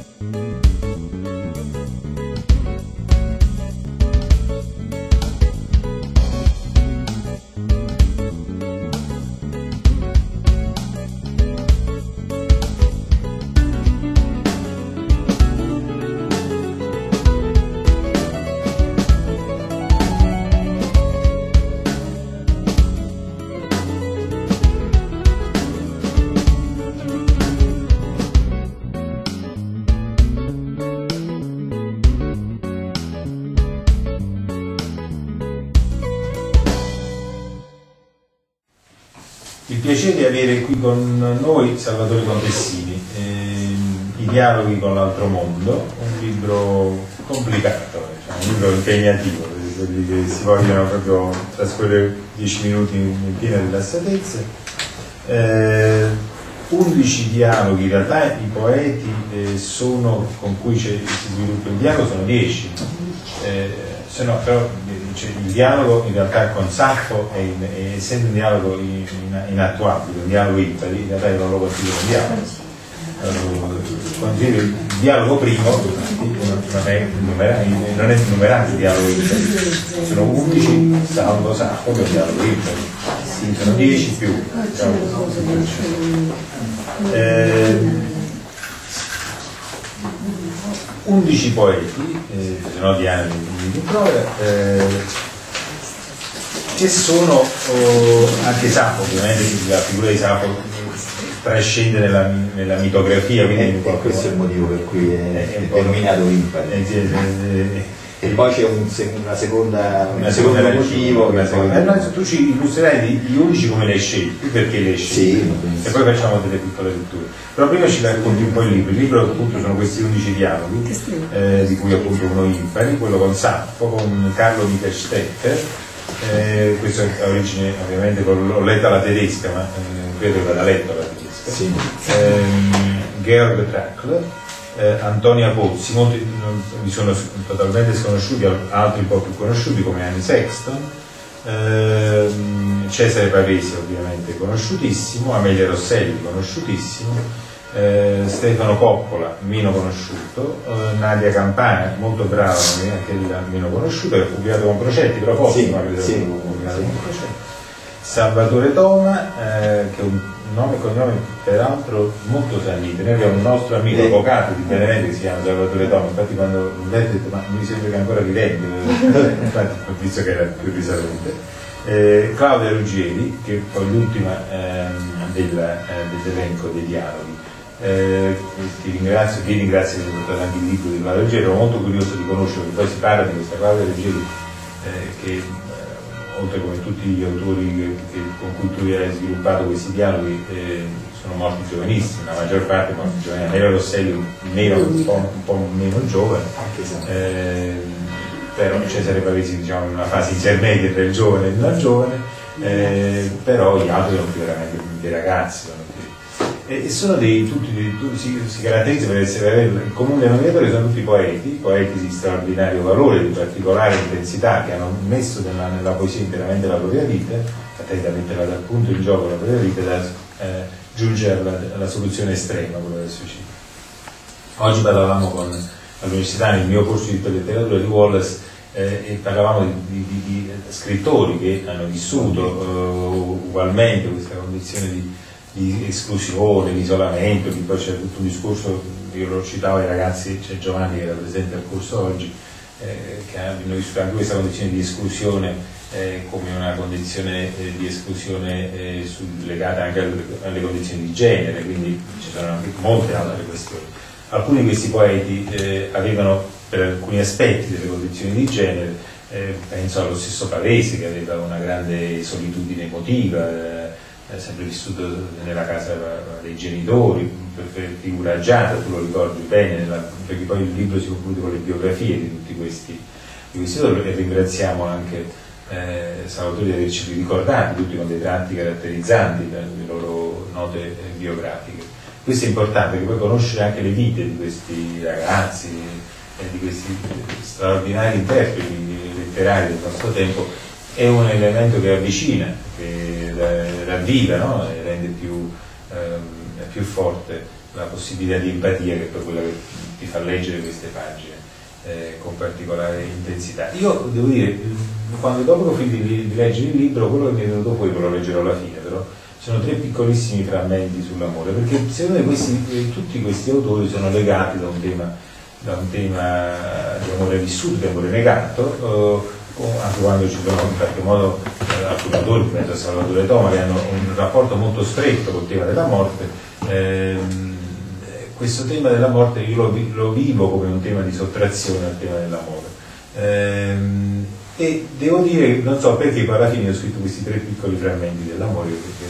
Thank you. Con noi Salvatore Contessini, eh, I dialoghi con l'altro mondo, un libro complicato, diciamo, un libro impegnativo, quelli che si vogliono proprio trascorrere dieci minuti in piena rilassatezza. Eh, 11 dialoghi, in realtà i poeti eh, sono, con cui si sviluppa il dialogo sono 10, eh, se no, però cioè, il dialogo in realtà con Saffo è, è essendo un dialogo in, in, inattuabile, un dialogo impari, in realtà io non lo considero un dialogo. Considero il dialogo primo, non è, numerale, non è numerato il dialogo impari, sono 11 salvo Saffo che è un dialogo impari, sono 10 più. Eh, 11 poeti, eh, se no di anni di eh, che sono oh, anche Sapo, ovviamente la figura di Sapo trascende nella, nella mitografia. Quindi eh, questo è il motivo per cui è, è, è denominato impari. E poi c'è un, una seconda, una seconda motivo. Una seconda. Poi... Eh, tu ci illustrerai gli unici come le hai scelti, perché le hai scelti. Sì, e poi facciamo delle piccole letture. Però prima ci racconti un po' il libro. Il libro appunto sono questi undici dialoghi, eh, di cui appunto uno impari, quello con Saffo, con Carlo di Pestette. Eh, questo ha origine ovviamente, l'ho letta la tedesca, ma eh, credo che vada letto la tedesca. Sì. Ehm, Georg Trakl eh, Antonia Pozzi, molti non, mi sono totalmente sconosciuti, altri un po' più conosciuti come Annie Sexton, eh, Cesare Pavesi ovviamente conosciutissimo, Amelia Rosselli conosciutissimo, eh, Stefano Coppola meno conosciuto, eh, Nadia Campana molto brava, anche lei meno conosciuta, che ha pubblicato con Procetti, però pochi sì, sì, pubblicato con Procetti, Salvatore Toma, eh, che è un nome e cognome peraltro molto saliti. Noi abbiamo un nostro amico avvocato di Benevento che si chiama Salvatore Tomo, infatti quando l'ho detto ma mi sembra che ancora vivente, infatti ho visto che era più risalente. Eh, Claudia Ruggieri, che è poi l'ultima ehm, del, eh, dell'elenco dei dialoghi. Eh, ti ringrazio, vi ringrazio per portato anche il libro di Claudia Ruggieri, ero molto curioso di conoscere, poi si parla di questa Claudia Ruggieri eh, che oltre come tutti gli autori che, che, con cui tu hai sviluppato questi dialoghi, eh, sono morti giovanissimi, la maggior parte morti giovani, Nero Rosselli meno, un, po', un po' meno giovane, eh, però Cesare Pavesi diciamo in una fase intermedia tra il giovane e il non giovane, eh, però gli altri sono più veramente dei ragazzi, e sono dei, tutti, tutti si, si, caratterizzano per essere il comune denominatore sono tutti poeti, poeti di straordinario valore, di particolare intensità, che hanno messo nella, nella poesia interamente la propria vita, attenta a metterla dal punto in gioco la propria vita, da eh, giungere alla, alla, soluzione estrema, quella del suicidio. Oggi parlavamo con all'università nel mio corso di letteratura di Wallace eh, e parlavamo di, di, di, scrittori che hanno vissuto uh, ugualmente questa condizione di di esclusione, di isolamento, di poi c'è tutto un discorso, io lo citavo ai ragazzi, c'è Giovanni che era presente al corso oggi, eh, che hanno vissuto anche questa condizione di esclusione eh, come una condizione eh, di esclusione eh, sul, legata anche alle, alle, condizioni di genere, quindi ci sono anche molte altre questioni. Alcuni di questi poeti eh, avevano per alcuni aspetti delle condizioni di genere, eh, penso allo stesso Pavese che aveva una grande solitudine emotiva, è sempre vissuto nella casa dei genitori, figura agiata, tu lo ricordi bene, nella, perché poi il libro si conclude con le biografie di tutti questi, di questi e ringraziamo anche eh, Salvatore di averci ricordati tutti con dei tratti caratterizzanti per le loro note biografiche. Questo è importante, perché poi conoscere anche le vite di questi ragazzi e di questi straordinari interpreti letterari del nostro tempo è un elemento che avvicina, che ravviva no? e rende più, ehm, più forte la possibilità di empatia che è poi quella che ti fa leggere queste pagine eh, con particolare intensità. Io devo dire, quando dopo ho finito di, di, leggere il libro, quello che mi è venuto poi, poi lo leggerò alla fine, però sono tre piccolissimi frammenti sull'amore, perché secondo me questi, eh, tutti questi autori sono legati da un tema, da un tema di amore vissuto, di amore negato, eh, anche quando ci sono in qualche modo eh, alcuni autori, penso a Salvatore Toma, che hanno un rapporto molto stretto col tema della morte. Ehm, questo tema della morte io lo, lo, vivo come un tema di sottrazione al tema dell'amore. Ehm, e devo dire, non so perché poi alla fine ho scritto questi tre piccoli frammenti dell'amore che,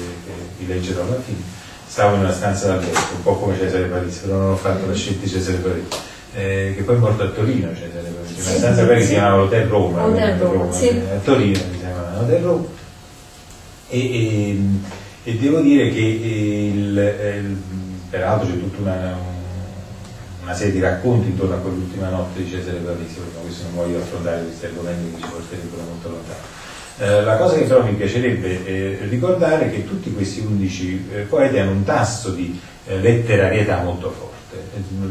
vi leggerò alla fine. Stavo in una stanza da letto, un po' come Cesare Palizzi, però non ho fatto la scelta di Cesare Palizzi. Eh, che poi è morto a Torino Cesare Palizzi, una stanza che si chiamava Hotel Roma, Hotel Roma, Roma sì. a Torino si chiamava Hotel Roma. E, e, e, devo dire che il, il peraltro c'è tutta una, una, serie di racconti intorno a quell'ultima notte di Cesare Pavese, ma questo non voglio affrontare questi argomenti che ci porterebbero molto lontano. Eh, la cosa che però mi piacerebbe eh, ricordare è che tutti questi undici eh, poeti hanno un tasso di eh, letterarietà molto forte.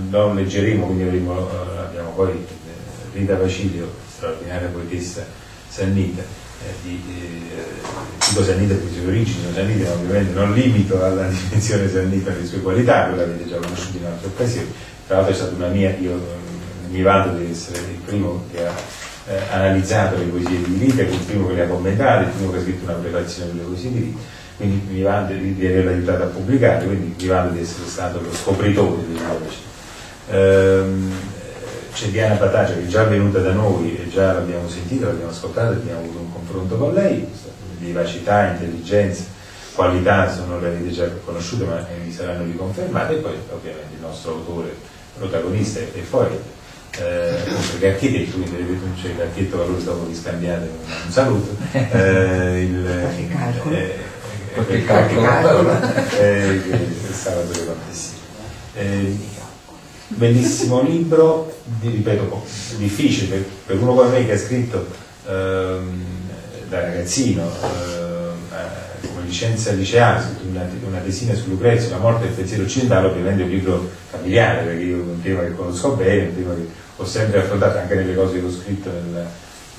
Non leggeremo, quindi avremo, eh, abbiamo poi eh, Rita Vacilio, straordinaria poetessa sannita, eh, di eh, Sannita per le sue origini, Sannita ovviamente non limito alla dimensione Sannita le sue qualità, quella avete già conosciuto in altre occasioni, tra l'altro è stata una mia, io eh, mi vanto di essere il primo che ha eh, analizzato le poesie di Rita, il primo che le ha commentate, il primo che ha scritto una prefazione delle poesie di Rita, quindi mi vanto di, di averla aiutata a pubblicare, quindi mi vanto di essere stato lo scopritore di Rita. Ehm, c'è Diana Patagia che è già venuta da noi e già l'abbiamo sentita, l'abbiamo ascoltata, abbiamo avuto un confronto con lei, vivacità, intelligenza, qualità sono le avete già conosciute ma mi saranno riconfermate e poi ovviamente il nostro autore protagonista e poi eh, oltre che architetto, quindi vedete c'è l'architetto valore dopo vi scambiate un, un saluto. Eh, il, eh, eh, calcolo eh, Salvatore Contessini eh, bellissimo libro ripeto difficile per, per, uno come me che ha scritto ehm, da ragazzino eh, come licenza liceale una, una tesina su Lucrezio la morte del pensiero occidentale ovviamente è un libro familiare perché io è un tema che conosco bene un tema che ho sempre affrontato anche nelle cose che ho scritto nella,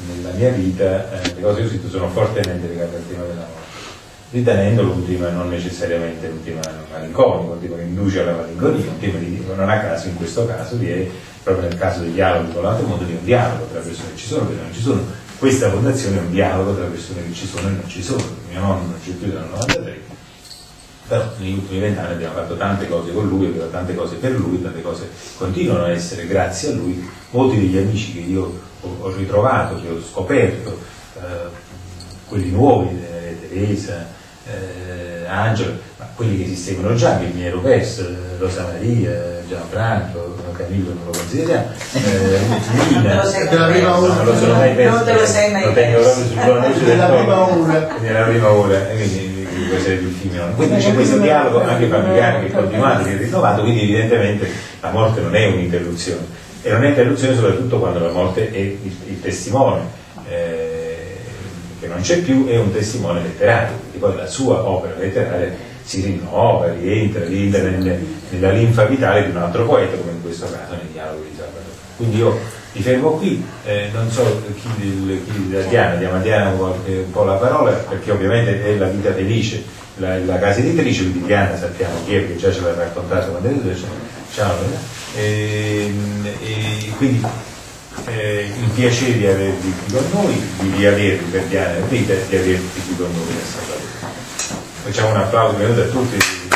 nella mia vita eh, le cose che ho scritto sono fortemente legate al tema della morte ritenendolo un tema non necessariamente un tema malinconico, un tema che induce alla malinconia, un tema di non a caso in questo caso vi è proprio nel caso del dialogo con l'altro mondo di un dialogo tra persone che ci sono e non ci sono. Questa fondazione è un dialogo tra persone che ci sono e non ci sono. Mio nonno non c'è più dal 93, però negli ultimi vent'anni abbiamo fatto tante cose con lui, abbiamo fatto tante cose per lui, tante cose continuano a essere grazie a lui. Molti degli amici che io ho, ritrovato, che ho scoperto, eh, quelli nuovi, eh, Teresa, eh, Angelo, ma quelli che esistevano già, che Piero Pes, Rosa Maria, Gianfranco, Camillo non lo consideriamo, eh, Lina, non lo sono mai perso, lo tengo proprio sul conoscere della prima ora, nella prima ora, quindi può essere più figlio. Quindi c'è questo dialogo anche familiare che continuato, che è rinnovato, quindi evidentemente la morte non è un'interruzione, e non è interruzione soprattutto quando la morte è il, il testimone. Eh, non c'è più, è un testimone letterario, quindi poi la sua opera letteraria si rinnova, rientra, rientra nelle, nella linfa vitale di un altro poeta, come in questo caso nel dialogo di Salvatore. Quindi io mi fermo qui, eh, non so chi, chi da Diana, diamo a Diana un po' la parola, perché ovviamente è la vita felice, la, la casa editrice, quindi Diana sappiamo chi è, perché già ce l'ha raccontato quando è ciao, e, e quindi eh, il piacere di avervi qui con noi, di riavervi per Diana di avervi qui con noi a. Facciamo un applauso benvenuto a tutti.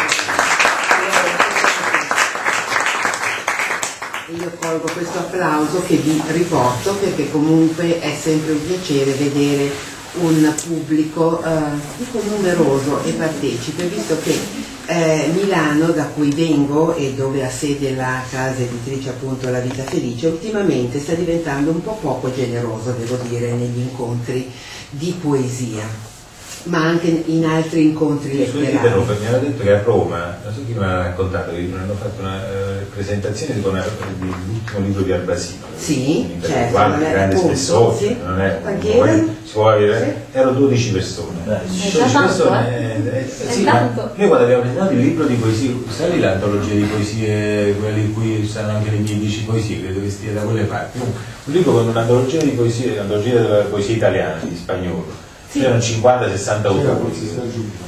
Io colgo questo applauso che vi riporto perché comunque è sempre un piacere vedere un pubblico eh, numeroso e partecipe, visto che eh, Milano, da cui vengo e dove ha sede la casa editrice appunto La Vita Felice, ultimamente sta diventando un po' poco generoso, devo dire, negli incontri di poesia. Ma anche in altri incontri letterari. Interrompo, mi hanno detto che a Roma, non so chi mi ha raccontato, che hanno fatto una uh, presentazione dell'ultimo libro di Arbasino. Sì, certo. Guarda, grande spessore, sì. non è Quanti poi, erano? si può avere, Sì. erano 12 persone. È 12 tanto, persone, eh? eh, eh, sì, noi quando abbiamo presentato il libro di poesie, sai l'antologia di poesie, quella in cui stanno anche le mie 10 poesie, credo che stia da quelle parti. Un, un libro con un'antologia di poesie, un'antologia della poesia italiana, di spagnolo. Sì. C'erano 50-60 autori.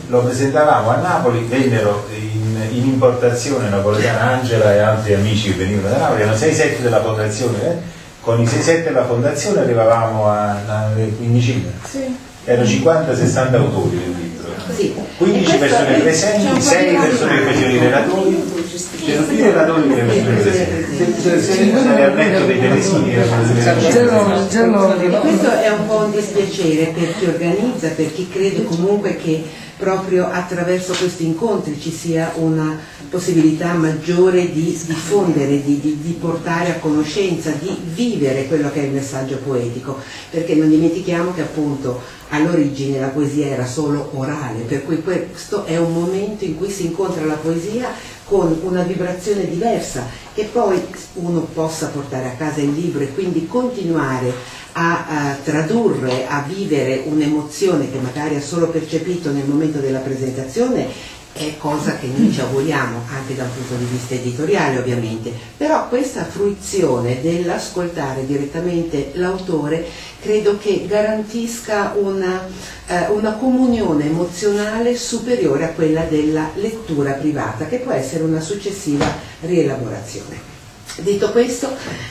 Lo presentavamo a Napoli, vennero in, in importazione napoletana Angela e altri amici che venivano da Napoli, erano 6-7 della fondazione, eh? con i 6-7 della fondazione arrivavamo a, a quindicina. Sì. Erano 50-60 autori del libro. Sì. 15 E questo persone presenti, c'è un po' 6 di persone che facevano i relatori, c'erano più relatori che le persone. Se ne aveva letto dei telesini, E questo è un po' un dispiacere per chi organizza, per chi crede comunque che proprio attraverso questi incontri ci sia una possibilità maggiore di diffondere, di, di- di portare a conoscenza, di vivere quello che è il messaggio poetico, perché non dimentichiamo che appunto all'origine la poesia era solo orale, per cui questo è un momento in cui si incontra la poesia con una vibrazione diversa che poi uno possa portare a casa il libro e quindi continuare a, a tradurre, a vivere un'emozione che magari ha solo percepito nel momento della presentazione è cosa che noi ci auguriamo anche da un punto di vista editoriale ovviamente, però questa fruizione dell'ascoltare direttamente l'autore credo che garantisca una, eh, una comunione emozionale superiore a quella della lettura privata, che può essere una successiva rielaborazione. Detto questo,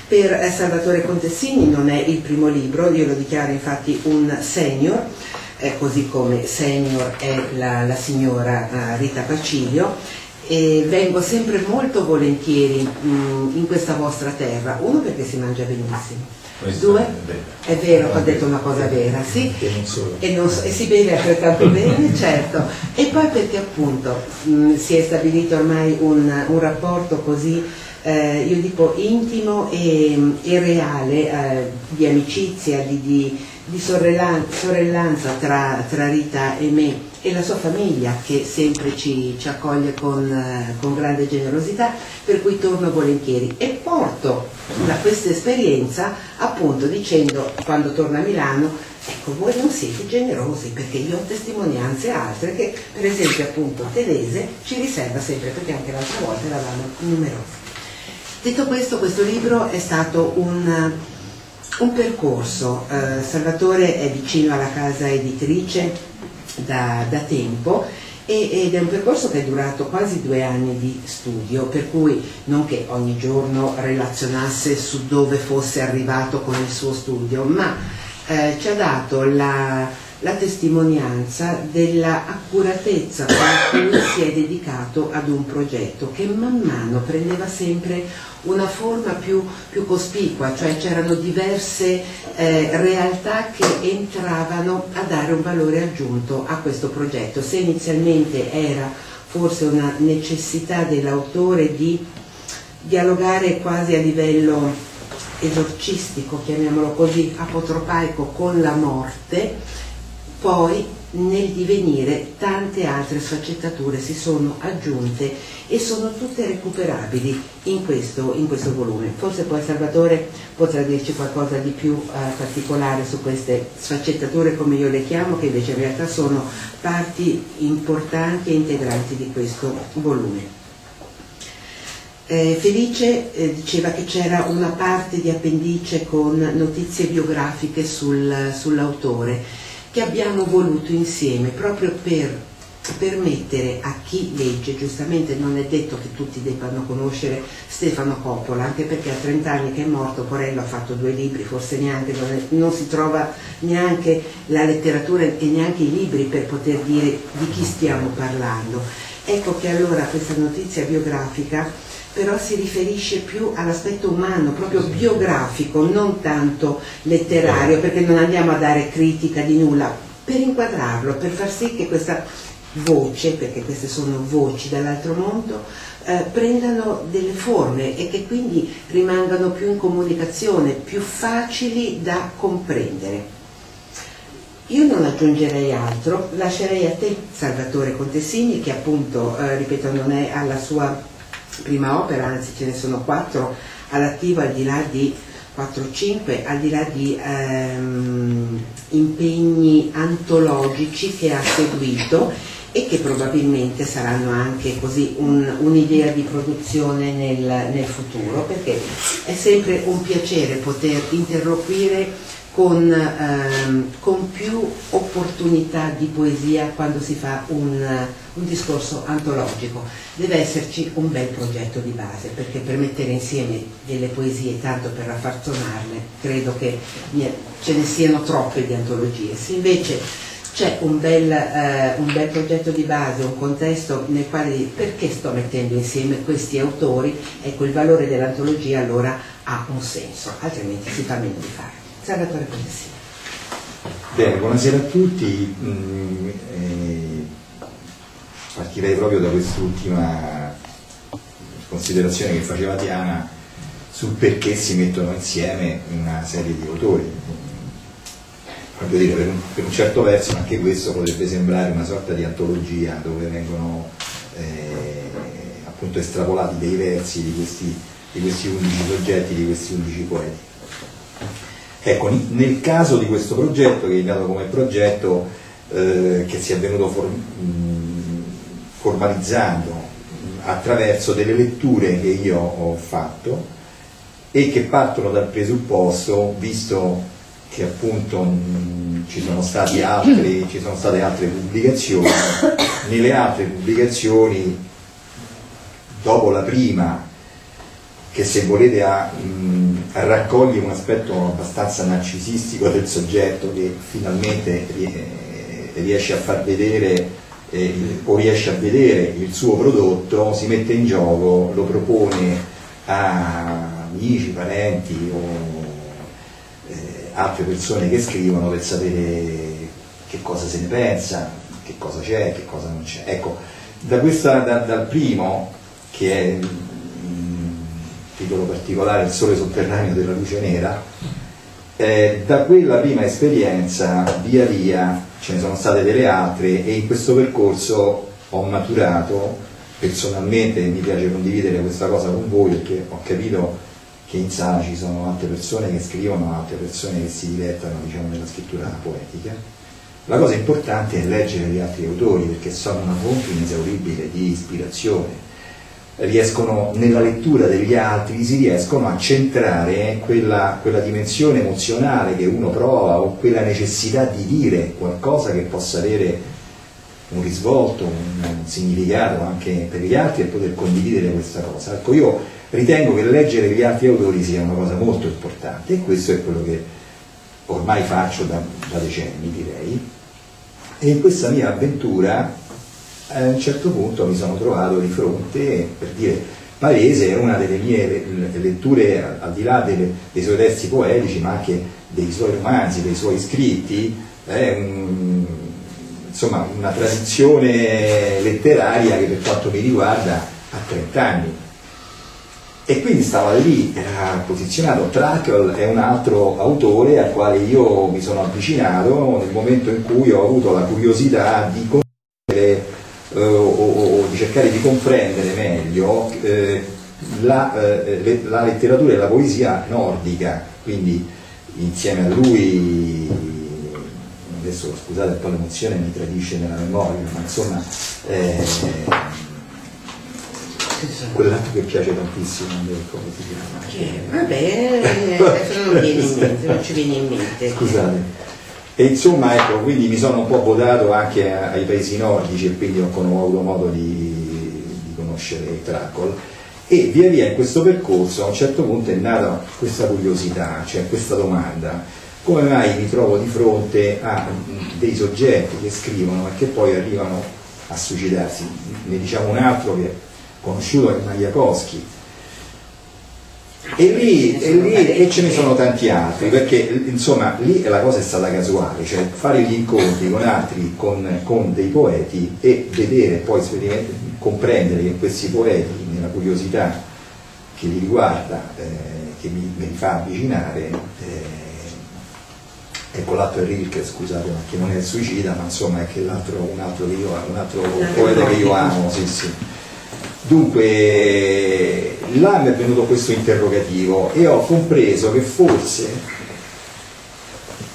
per eh, Salvatore Contessini non è il primo libro, io lo dichiaro infatti un senior, eh, così come senior è la, la signora eh, Rita Pacilio, e vengo sempre molto volentieri mh, in questa vostra terra, uno perché si mangia benissimo, Questo due, è vero. è vero, ho detto una cosa vera, sì, e, non e si beve altrettanto bene, certo. E poi perché appunto mh, si è stabilito ormai un, un rapporto così, eh, io dico intimo e, e reale, eh, di amicizia, di, di- di sorellanza tra, tra Rita e me e la sua famiglia che sempre ci, ci accoglie con, con grande generosità, per cui torno volentieri e porto da questa esperienza appunto dicendo quando torno a Milano Ecco, voi non siete generosi perché io ho testimonianze altre che, per esempio, appunto, Telese ci riserva sempre, perché anche l'altra volta eravamo numerosi. Detto questo, questo libro è stato un, un percorso. Eh, Salvatore è vicino alla casa editrice da, da tempo ed è un percorso che è durato quasi due anni di studio, per cui non che ogni giorno relazionasse su dove fosse arrivato con il suo studio, ma eh, ci ha dato la, la testimonianza della accuratezza con cui si è dedicato ad un progetto che man mano prendeva sempre una forma più, più cospicua, cioè c'erano diverse eh, realtà che entravano a dare un valore aggiunto a questo progetto. Se inizialmente era forse una necessità dell'autore di dialogare quasi a livello esorcistico, chiamiamolo così, apotropaico con la morte, poi nel divenire tante altre sfaccettature si sono aggiunte e sono tutte recuperabili in questo, in questo volume. Forse poi Salvatore potrà dirci qualcosa di più eh, particolare su queste sfaccettature, come io le chiamo, che invece in realtà sono parti importanti e integranti di questo volume. Eh, Felice eh, diceva che c'era una parte di appendice con notizie biografiche sul- sull'autore che abbiamo voluto insieme proprio per permettere a chi legge, giustamente non è detto che tutti debbano conoscere Stefano Coppola, anche perché a 30 anni che è morto Porello ha fatto due libri, forse neanche, non, è- non si trova neanche la letteratura e neanche i libri per poter dire di chi stiamo parlando. Ecco che allora questa notizia biografica però si riferisce più all'aspetto umano, proprio biografico, non tanto letterario, perché non andiamo a dare critica di nulla, per inquadrarlo, per far sì che questa voce, perché queste sono voci dall'altro mondo, eh, prendano delle forme e che quindi rimangano più in comunicazione, più facili da comprendere. Io non aggiungerei altro, lascerei a te Salvatore Contessini che appunto, eh, ripeto, non è alla sua prima opera, anzi ce ne sono quattro all'attivo al di là di 4-5, al di là di ehm, impegni antologici che ha seguito e che probabilmente saranno anche così un'idea un di produzione nel, nel futuro, perché è sempre un piacere poter interloquire con, ehm, con, più opportunità di poesia quando si fa un, un, discorso antologico. Deve esserci un bel progetto di base, perché per mettere insieme delle poesie tanto per raffazzonarle, credo che ce ne siano troppe di antologie. Se invece c'è un eh, un bel progetto di base, un contesto nel quale perché sto mettendo insieme questi autori, ecco il valore dell'antologia allora ha un senso, altrimenti si fa meno di fare. Salvatore Polessi. Bene, buonasera a tutti. Mm, eh, partirei proprio da quest'ultima considerazione che faceva Tiana sul perché si mettono insieme una serie di autori. Proprio dire, per un, per un certo verso anche questo potrebbe sembrare una sorta di antologia dove vengono eh, appunto estrapolati dei versi di questi, di questi 11 soggetti, di questi 11 poeti. Ecco, nel caso di questo progetto, che è nato come progetto eh, che si è venuto for formalizzando attraverso delle letture che io ho fatto e che partono dal presupposto, visto che appunto mh, ci, sono altri, ci sono state altre pubblicazioni, nelle altre pubblicazioni, dopo la prima, che se volete ha, mh, raccoglie un aspetto abbastanza narcisistico del soggetto che finalmente riesce a far vedere eh, o riesce a vedere il suo prodotto, si mette in gioco, lo propone a amici, parenti o eh, altre persone che scrivono per sapere che cosa se ne pensa, che cosa c'è, che cosa non c'è. Ecco, da questa, da, dal primo, che è titolo particolare Il sole sotterraneo della luce nera, eh, da quella prima esperienza via via ce ne sono state delle altre e in questo percorso ho maturato personalmente mi piace condividere questa cosa con voi perché ho capito che in sala ci sono altre persone che scrivono, altre persone che si dilettano diciamo, nella scrittura poetica. La cosa importante è leggere gli altri autori perché sono una fonte inesauribile di ispirazione riescono nella lettura degli altri si riescono a centrare quella, quella, dimensione emozionale che uno prova o quella necessità di dire qualcosa che possa avere un risvolto, un, un significato anche per gli altri e poter condividere questa cosa. Ecco, io ritengo che leggere gli altri autori sia una cosa molto importante e questo è quello che ormai faccio da, da decenni direi e in questa mia avventura a un certo punto mi sono trovato di fronte, per dire, Pavese è una delle mie letture, al di là delle, dei suoi testi poetici, ma anche dei suoi romanzi, dei suoi scritti, è un, insomma, una tradizione letteraria che per quanto mi riguarda ha 30 anni. E quindi stava lì, era posizionato. Trackle è un altro autore al quale io mi sono avvicinato nel momento in cui ho avuto la curiosità di conoscere eh, o, o, di cercare di comprendere meglio eh, la, eh, la, letteratura e la poesia nordica, quindi insieme a lui, adesso scusate un po' l'emozione mi tradisce nella memoria, ma insomma eh, quell'altro che piace tantissimo, come si chiama? Vabbè, adesso non, viene in mente, non ci viene in mente. Scusate. E insomma, ecco, quindi mi sono un po' votato anche ai paesi nordici e quindi ho, avuto modo di, di conoscere il Tracol. E via via in questo percorso a un certo punto è nata questa curiosità, cioè questa domanda, come mai mi trovo di fronte a dei soggetti che scrivono e che poi arrivano a suicidarsi? Ne diciamo un altro che è conosciuto è Magliakowski, e lì, e lì e ce ne sono tanti altri, perché insomma lì la cosa è stata casuale, cioè fare gli incontri con altri, con, con dei poeti e vedere, poi comprendere che questi poeti, nella curiosità che li riguarda, eh, che mi, mi, fa avvicinare, eh, ecco l'atto è Rilke, scusate, ma che non è il suicida, ma insomma è che l'altro, un altro, che io, un altro poeta che io amo, sì, sì. Dunque, là mi è venuto questo interrogativo e ho compreso che forse,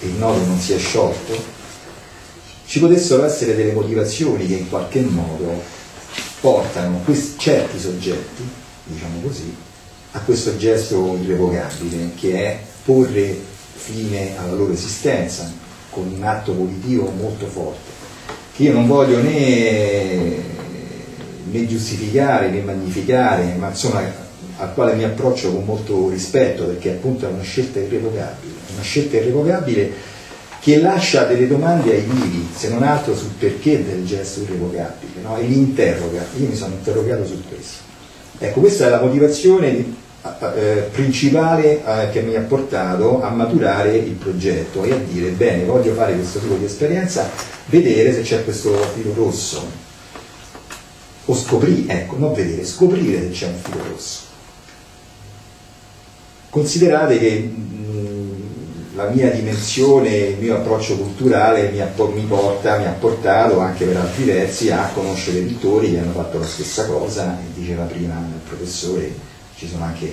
il nodo non si è sciolto, ci potessero essere delle motivazioni che in qualche modo portano questi, certi soggetti, diciamo così, a questo gesto irrevocabile che è porre fine alla loro esistenza con un atto politico molto forte, che io non voglio né né giustificare né magnificare, ma insomma al quale mi approccio con molto rispetto perché appunto è una scelta irrevocabile, una scelta irrevocabile che lascia delle domande ai vivi, se non altro sul perché del gesto irrevocabile, no? e li interroga. Io mi sono interrogato su questo. Ecco, questa è la motivazione eh, principale eh, che mi ha portato a maturare il progetto e a dire bene, voglio fare questo tipo di esperienza, vedere se c'è questo filo rosso o scoprire, ecco, non vedere, scoprire se c'è un filo rosso. Considerate che mh, la mia dimensione, il mio approccio culturale mi, mi, porta, mi ha portato anche per altri versi a conoscere pittori che hanno fatto la stessa cosa, diceva prima il professore, ci sono anche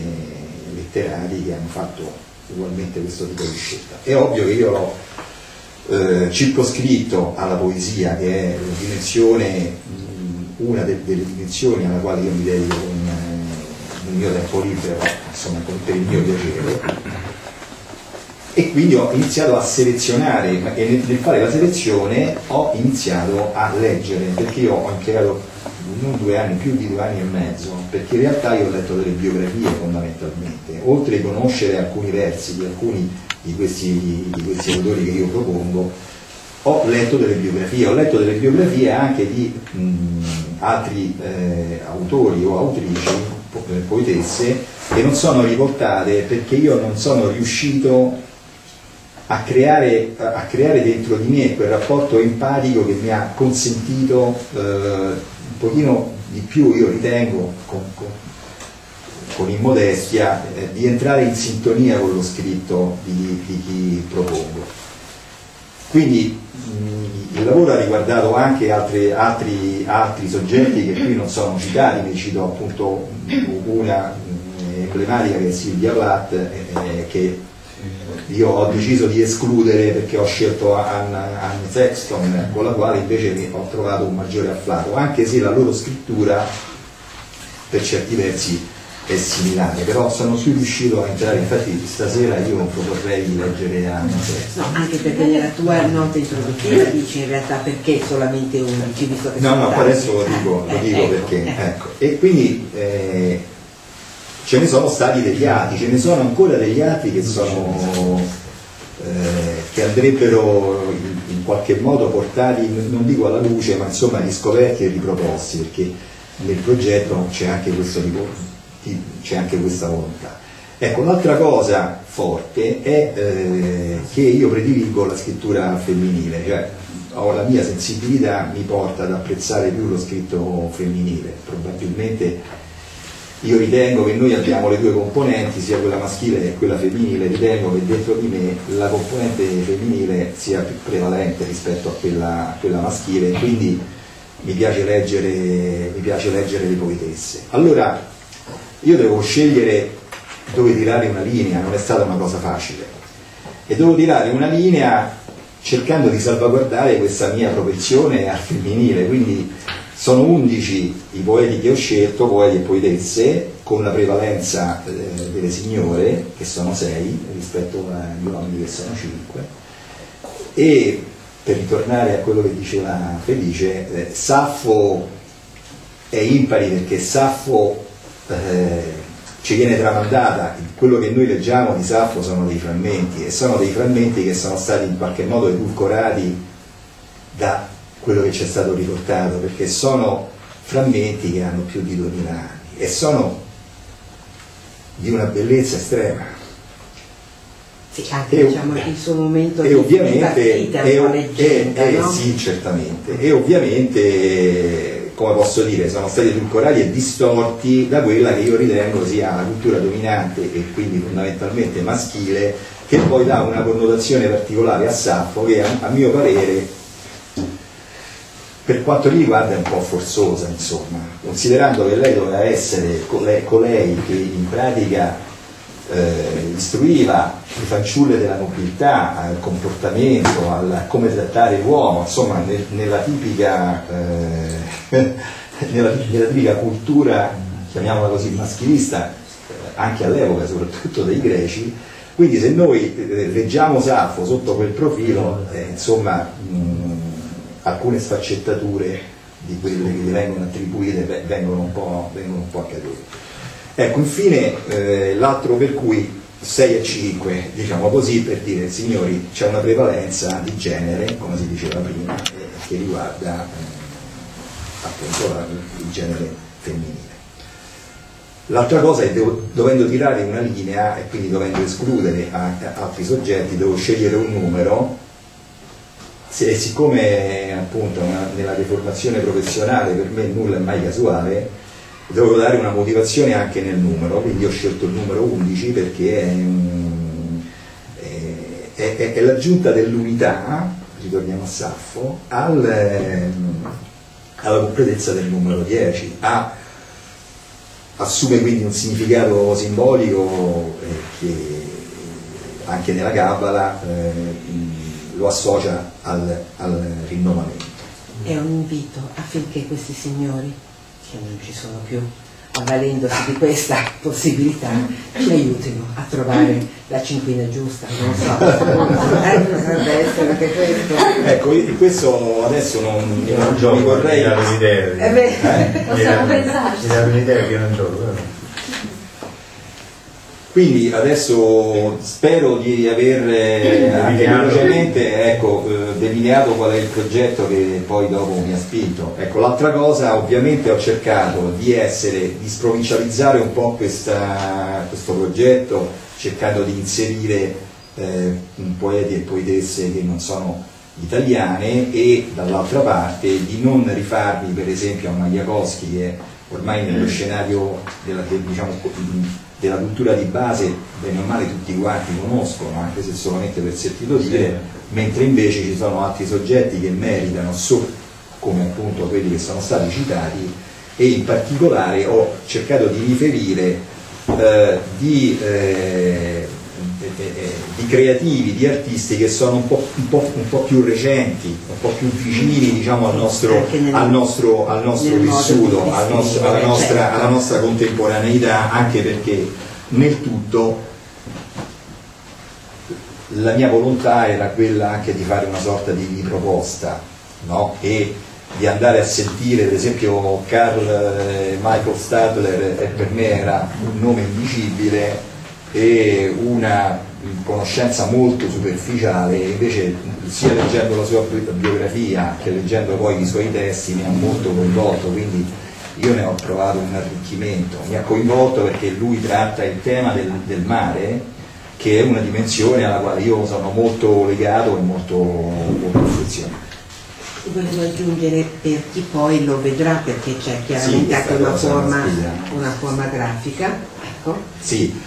letterati che hanno fatto ugualmente questo tipo di scelta. È ovvio che io l'ho eh, circoscritto alla poesia, che è la dimensione una de delle dimensioni alla quale io mi dedico con eh, il mio tempo libero, insomma per il mio piacere. E quindi ho iniziato a selezionare e nel, nel fare la selezione ho iniziato a leggere, perché io ho impiegato non due anni, più di due anni e mezzo, perché in realtà io ho letto delle biografie fondamentalmente, oltre a conoscere alcuni versi di alcuni di questi, di questi autori che io propongo, ho letto delle biografie, ho letto delle biografie anche di mh, altri eh, autori o autrici, po eh, poetesse, che non sono riportate perché io non sono riuscito a creare, a creare dentro di me quel rapporto empatico che mi ha consentito eh, un pochino di più, io ritengo, con, con, con immodestia, eh, di entrare in sintonia con lo scritto di, di chi propongo. Quindi mh, il lavoro ha riguardato anche altri, altri, altri, soggetti che qui non sono citati, ne cito appunto una mh, emblematica che è Silvia Platt, eh, eh, che io ho deciso di escludere perché ho scelto Anne, Anne Sexton, con la quale invece ho trovato un maggiore afflato, anche se la loro scrittura per certi versi è similare, però sono più riuscito a entrare, infatti stasera io proporrei di leggere a No, anche perché nella tua nota introduttiva dici in realtà perché solamente 11, visto che No, no, adesso lo dico, lo dico eh, perché. Ecco. ecco. E quindi eh, ce ne sono stati degli atti, ce ne sono ancora degli atti che sono eh, che andrebbero in, in, qualche modo portati, non dico alla luce, ma insomma riscoperti e riproposti, perché nel progetto c'è anche questo tipo c'è anche questa volontà. Ecco, l'altra cosa forte è eh, che io prediligo la scrittura femminile, cioè la mia sensibilità mi porta ad apprezzare più lo scritto femminile, probabilmente io ritengo che noi abbiamo le due componenti, sia quella maschile che quella femminile, ritengo che dentro di me la componente femminile sia più prevalente rispetto a quella, a quella maschile, quindi mi piace, leggere, mi piace leggere le poetesse. Allora, io devo scegliere dove tirare una linea, non è stata una cosa facile. E devo tirare una linea cercando di salvaguardare questa mia propensione al femminile, quindi sono 11 i poeti che ho scelto, poeti e poetesse, con la prevalenza eh, delle signore, che sono 6 rispetto agli uomini che sono 5, e per ritornare a quello che diceva Felice, eh, Saffo è impari perché Saffo eh, ci viene tramandata, quello che noi leggiamo di Saffo sono dei frammenti e sono dei frammenti che sono stati in qualche modo edulcorati da quello che ci è stato riportato, perché sono frammenti che hanno più di 2000 anni e sono di una bellezza estrema. Sì, anche e, diciamo, il suo momento e di ovviamente, partita, e, leggenda, e, no? Sì, certamente. E ovviamente come posso dire, sono stati edulcorati e distorti da quella che io ritengo sia la cultura dominante e quindi fondamentalmente maschile, che poi dà una connotazione particolare a Saffo che a, a mio parere per quanto mi riguarda è un po' forzosa, insomma, considerando che lei doveva essere colei che in pratica eh, istruiva le fanciulle della nobiltà al comportamento, a come trattare l'uomo, insomma nel, nella, tipica, eh, nella, nella, tipica, cultura, chiamiamola così, maschilista, eh, anche all'epoca soprattutto dei greci, quindi se noi eh, leggiamo Safo sotto quel profilo, eh, insomma mh, alcune sfaccettature di quelle che gli vengono attribuite vengono un po', vengono un po a cadere. Ecco, infine eh, l'altro per cui 6 e 5, diciamo così, per dire signori c'è una prevalenza di genere, come si diceva prima, eh, che riguarda appunto il genere femminile. L'altra cosa è che dovendo tirare una linea e quindi dovendo escludere a, a altri soggetti, devo scegliere un numero e siccome appunto nella deformazione professionale per me nulla è mai casuale, dovevo dare una motivazione anche nel numero, quindi ho scelto il numero 11 perché è, è, è, è l'aggiunta dell'unità, ritorniamo a Saffo, al, alla completezza del numero 10. Ha, assume quindi un significato simbolico eh, che anche nella Kabbalah eh, lo associa al, al rinnovamento. È un invito affinché questi signori che non ci sono più, avvalendosi di questa possibilità, ci aiutino a trovare la cinquina giusta, non so, eh, potrebbe essere anche questo. Ecco, questo adesso non, non, non vorrei... Mi dà un'idea. Eh beh, possiamo pensarci. Mi dà un'idea che non gioco, però. Quindi adesso spero di aver eh, anche velocemente ecco, eh, delineato qual è il progetto che poi dopo mi ha spinto. Ecco, l'altra cosa ovviamente ho cercato di essere, di sprovincializzare un po' questa, questo progetto, cercando di inserire eh, poeti e poetesse che non sono italiane e dall'altra parte di non rifarmi per esempio a Magliakowski che ormai nello scenario della, diciamo, della cultura di base, bene o male tutti quanti conoscono, anche se solamente per sentito dire, mentre invece ci sono altri soggetti che meritano, so, come appunto quelli che sono stati citati, e in particolare ho cercato di riferire eh, di, eh, di, creativi, di artisti che sono un po', un, po', un po', più recenti, un po' più vicini diciamo, al nostro, al nostro, al nostro vissuto, al nostro, alla, nostra, alla nostra contemporaneità, anche perché nel tutto la mia volontà era quella anche di fare una sorta di riproposta no? e di andare a sentire, ad esempio Carl eh, Michael Stadler eh, per me era un nome indicibile e una conoscenza molto superficiale, invece sia leggendo la sua biografia che leggendo poi i suoi testi mi ha molto coinvolto, quindi io ne ho trovato un arricchimento, mi ha coinvolto perché lui tratta il tema del, del mare, che è una dimensione alla quale io sono molto legato e molto, molto affezionato. Volevo aggiungere per chi poi lo vedrà perché c'è chiaramente sì, anche una forma, una forma grafica. Ecco. Sì,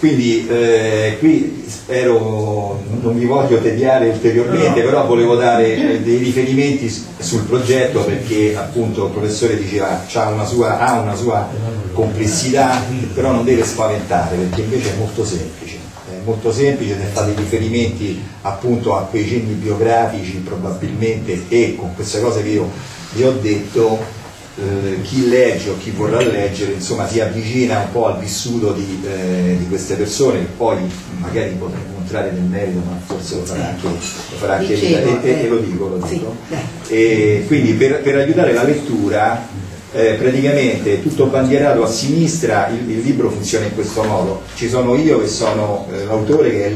quindi eh, qui spero, non vi voglio tediare ulteriormente, però volevo dare eh, dei riferimenti sul progetto perché appunto il professore diceva ha una, sua, ha una sua complessità, però non deve spaventare perché invece è molto semplice. È molto semplice, ne fate riferimenti appunto a quei cenni biografici probabilmente e con queste cose che io vi ho detto eh, chi legge o chi vorrà leggere insomma, si avvicina un po' al vissuto di, eh, di queste persone che poi magari potremo entrare nel merito ma forse lo farà anche, lo farà anche Dicevo, e, e, e, lo dico, lo dico. Sì, e quindi per, per, aiutare la lettura eh, praticamente tutto bandierato a sinistra il, il, libro funziona in questo modo. Ci sono io che sono eh, l'autore che,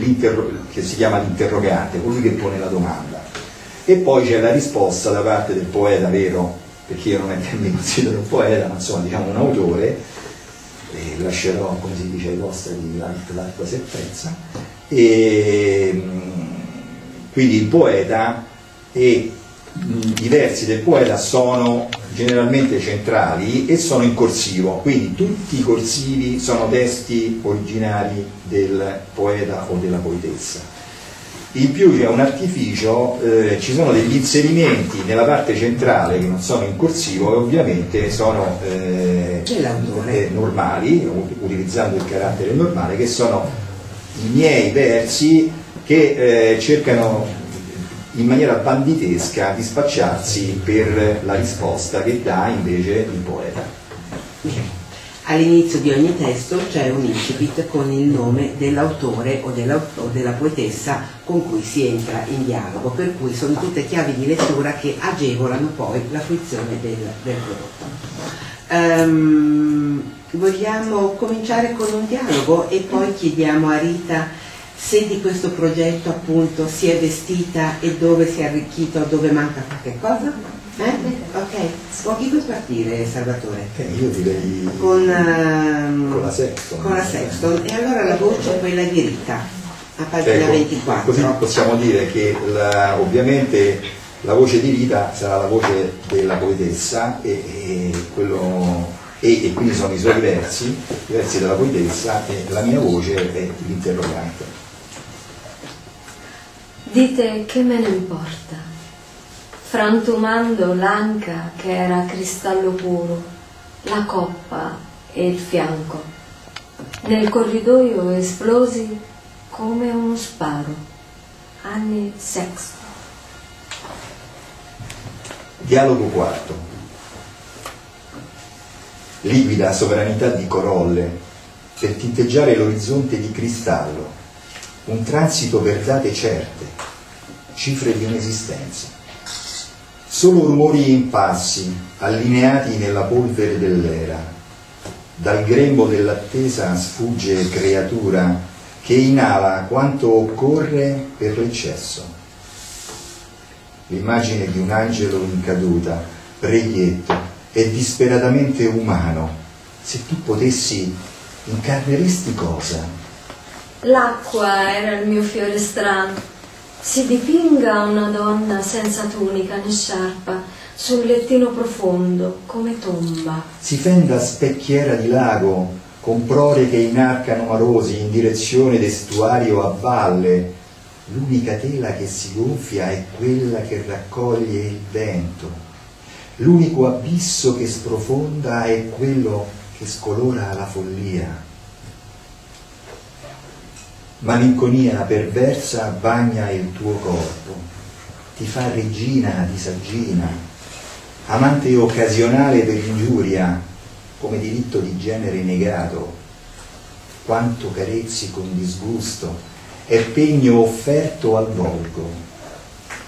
che si chiama l'interrogante colui che pone la domanda. E poi c'è la risposta da parte del poeta vero perché io non mi considero un poeta, ma insomma diciamo un autore, e lascerò, come si dice, ai vostri l'acqua si apprezza, e quindi il poeta e i versi del poeta sono generalmente centrali e sono in corsivo, quindi tutti i corsivi sono testi originali del poeta o della poetessa. In più c'è un artificio, eh, ci sono degli inserimenti nella parte centrale che non sono in corsivo e ovviamente sono eh, eh, normali, utilizzando il carattere normale, che sono i miei versi che eh, cercano in maniera banditesca di spacciarsi per la risposta che dà invece il poeta. All'inizio di ogni testo c'è un incipit con il nome dell'autore o, o, della poetessa con cui si entra in dialogo, per cui sono tutte chiavi di lettura che agevolano poi la fruizione del, del prodotto. Um, vogliamo cominciare con un dialogo e poi chiediamo a Rita se di questo progetto appunto si è vestita e dove si è arricchito, dove manca qualche cosa? Eh? Ok, con chi puoi partire Salvatore? Eh, io direi con, uh, con la Sexton. Con la Sexton. E allora la voce è quella di Rita, a pagina ecco, 24. Così possiamo dire che la, ovviamente la voce di Rita sarà la voce della poetessa e, e, quello, e, e quindi sono i suoi versi, i versi della poetessa e la mia voce è l'interrogante. Dite che me ne importa frantumando l'anca che era cristallo puro, la coppa e il fianco. Nel corridoio esplosi come uno sparo. Anni sexto. Dialogo quarto. Livida sovranità di corolle per tinteggiare l'orizzonte di cristallo, un transito per date certe, cifre di un'esistenza solo rumori impassi, allineati nella polvere dell'era. Dal grembo dell'attesa sfugge creatura che inala quanto occorre per l'eccesso. L'immagine di un angelo in caduta, preghietto e disperatamente umano. Se tu potessi, incarneresti cosa? L'acqua era il mio fiore strano si dipinga una donna senza tunica né sciarpa sul lettino profondo come tomba. Si fenda specchiera di lago con prore che inarcano marosi in direzione d'estuario a valle. L'unica tela che si gonfia è quella che raccoglie il vento. L'unico abisso che sprofonda è quello che scolora la follia malinconia perversa bagna il tuo corpo, ti fa regina di saggina, amante occasionale per ingiuria, come diritto di genere negato, quanto carezzi con disgusto, è pegno offerto al volgo,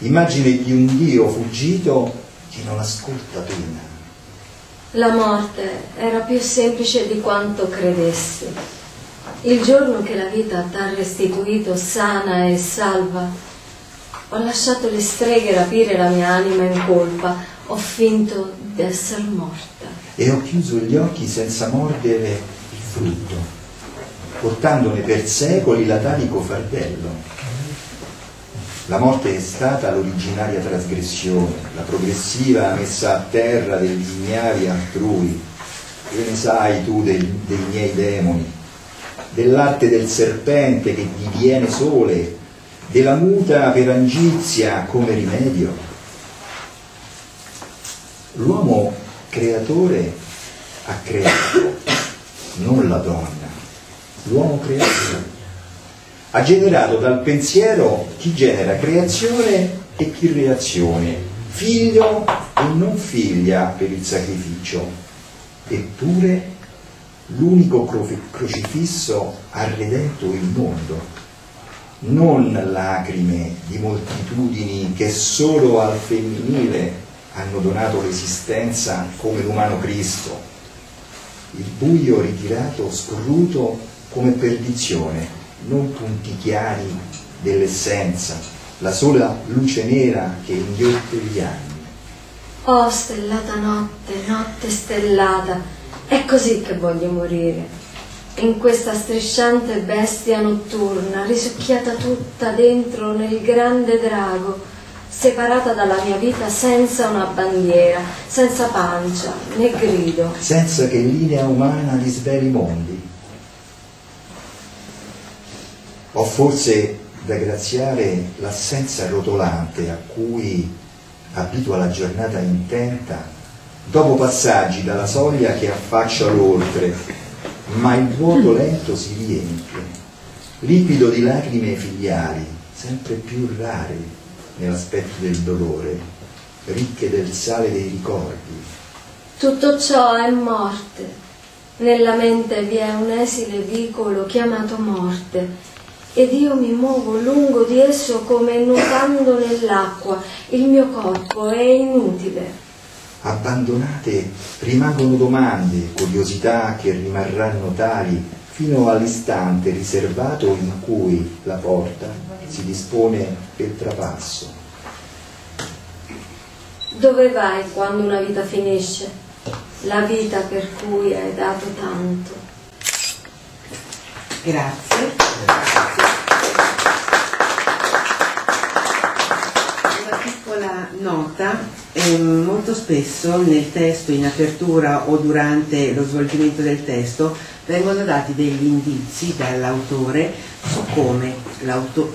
immagine di un Dio fuggito che non ascolta pena. La morte era più semplice di quanto credessi il giorno che la vita t'ha restituito sana e salva, ho lasciato le streghe rapire la mia anima in colpa, ho finto di essere morta. E ho chiuso gli occhi senza mordere il frutto, portandone per secoli l'atalico fardello. La morte è stata l'originaria trasgressione, la progressiva messa a terra degli ignari altrui. Che ne sai tu dei, dei miei demoni? Dell'arte del serpente che diviene sole, della muta per angizia come rimedio. L'uomo creatore ha creato, non la donna, l'uomo creatore. Ha generato dal pensiero chi genera creazione e chi reazione, figlio e non figlia per il sacrificio, eppure l'unico crocifisso ha redento il mondo, non lacrime di moltitudini che solo al femminile hanno donato l'esistenza come l'umano Cristo, il buio ritirato scorruto come perdizione, non punti chiari dell'essenza, la sola luce nera che inghiotte gli anni. Oh stellata notte, notte stellata, è così che voglio morire, in questa strisciante bestia notturna, risucchiata tutta dentro nel grande drago, separata dalla mia vita senza una bandiera, senza pancia né grido. Senza che in linea umana li sveli mondi. Ho forse da graziare l'assenza rotolante a cui abitua la giornata intenta, dopo passaggi dalla soglia che affaccia l'oltre, ma il vuoto lento si riempie, liquido di lacrime filiali, sempre più rare nell'aspetto del dolore, ricche del sale dei ricordi. Tutto ciò è morte. Nella mente vi è un esile vicolo chiamato morte ed io mi muovo lungo di esso come nuotando nell'acqua. Il mio corpo è inutile. Abbandonate rimangono domande, curiosità che rimarranno tali fino all'istante riservato in cui la porta si dispone per trapasso. Dove vai quando una vita finisce? La vita per cui hai dato tanto. Grazie. Una nota, eh, molto spesso nel testo, in apertura o durante lo svolgimento del testo, vengono dati degli indizi dall'autore su come,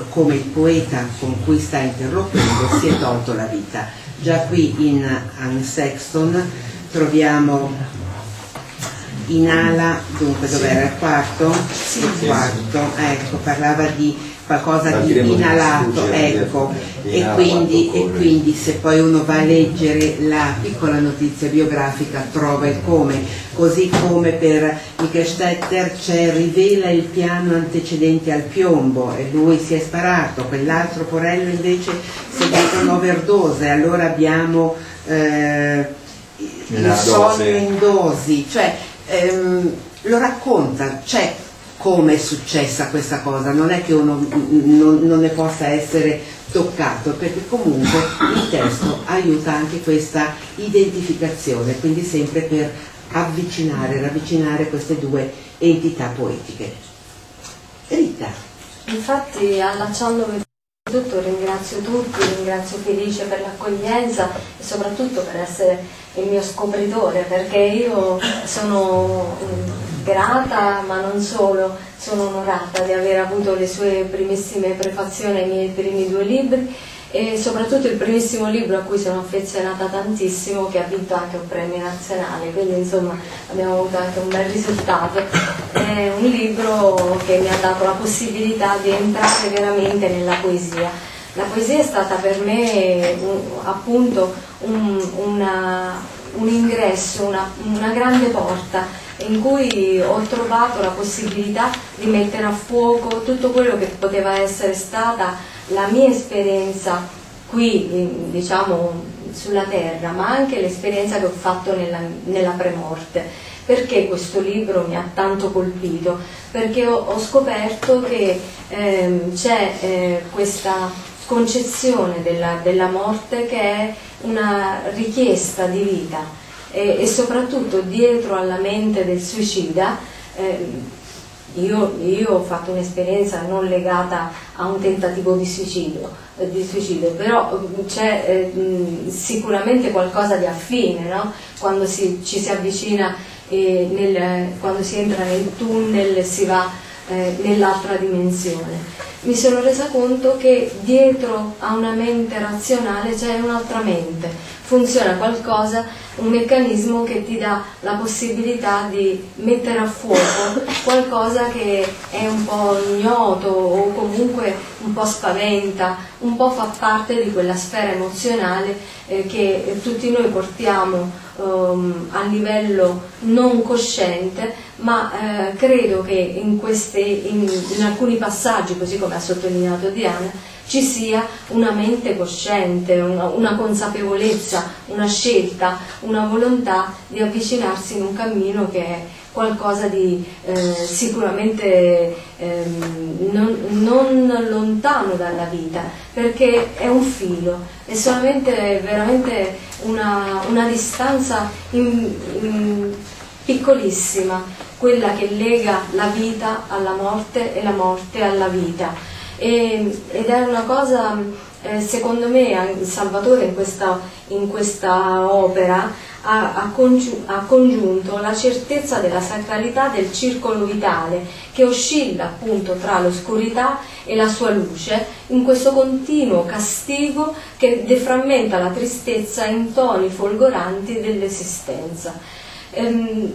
come il poeta con cui sta interrompendo si è tolto la vita. Già qui in Anne Sexton troviamo in ala, dunque dov'era il quarto? Sì, il quarto, ecco, parlava di qualcosa di inalato, ecco, e quindi, e quindi se poi uno va a leggere la piccola notizia biografica trova il come, così come per Michestetter c'è rivela il piano antecedente al piombo e lui si è sparato, quell'altro porello invece si è dato un'overdose, allora abbiamo eh, il sonno in dosi, cioè ehm, lo racconta, c'è come è successa questa cosa, non è che uno non, non ne possa essere toccato, perché comunque il testo aiuta anche questa identificazione, quindi sempre per avvicinare, ravvicinare queste due entità poetiche. Rita. Infatti allacciandomi Innanzitutto ringrazio tutti, ringrazio Felice per l'accoglienza e soprattutto per essere il mio scopritore perché io sono mm, grata ma non solo, sono onorata di aver avuto le sue primissime prefazioni ai miei primi due libri e soprattutto il primissimo libro a cui sono affezionata tantissimo che ha vinto anche un premio nazionale, quindi insomma abbiamo avuto anche un bel risultato. È un libro che mi ha dato la possibilità di entrare veramente nella poesia. La poesia è stata per me un, appunto un, una, un ingresso, una, una grande porta in cui ho trovato la possibilità di mettere a fuoco tutto quello che poteva essere stata la mia esperienza qui, diciamo, sulla terra, ma anche l'esperienza che ho fatto nella, nella premorte. Perché questo libro mi ha tanto colpito? Perché ho, ho scoperto che ehm, c'è eh, questa concezione della, della, morte che è una richiesta di vita e, e soprattutto dietro alla mente del suicida eh, io, io, ho fatto un'esperienza non legata a un tentativo di suicidio, eh, di suicidio però mm, c'è eh, sicuramente qualcosa di affine no? quando si, ci si avvicina, eh, nel, quando si entra nel tunnel si va eh, nell'altra dimensione. Mi sono resa conto che dietro a una mente razionale c'è un'altra mente, funziona qualcosa un meccanismo che ti dà la possibilità di mettere a fuoco qualcosa che è un po' ignoto o comunque un po' spaventa, un po' fa parte di quella sfera emozionale eh, che tutti noi portiamo um, a livello non cosciente, ma eh, credo che in, queste, in, in alcuni passaggi, così come ha sottolineato Diana, ci sia una mente cosciente, una, una, consapevolezza, una scelta, una volontà di avvicinarsi in un cammino che è qualcosa di eh, sicuramente eh, non, non, lontano dalla vita, perché è un filo, è solamente veramente una, una distanza in, in piccolissima, quella che lega la vita alla morte e la morte alla vita. E, ed è una cosa Eh, secondo me Salvatore in questa, in questa opera ha, ha, congiunto la certezza della sacralità del circolo vitale che oscilla appunto tra l'oscurità e la sua luce in questo continuo castigo che deframmenta la tristezza in toni folgoranti dell'esistenza. Ehm,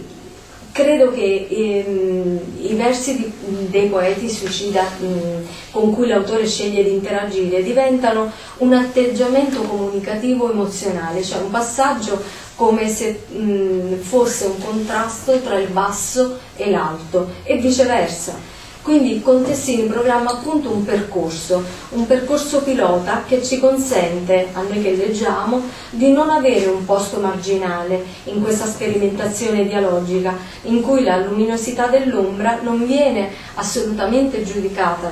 credo che ehm, i versi di, dei poeti suicida mh, con cui l'autore sceglie di interagire diventano un atteggiamento comunicativo emozionale, cioè un passaggio come se mh, mm, fosse un contrasto tra il basso e l'alto e viceversa quindi il Contessini programma appunto un percorso, un percorso pilota che ci consente, a noi che leggiamo, di non avere un posto marginale in questa sperimentazione dialogica in cui la luminosità dell'ombra non viene assolutamente giudicata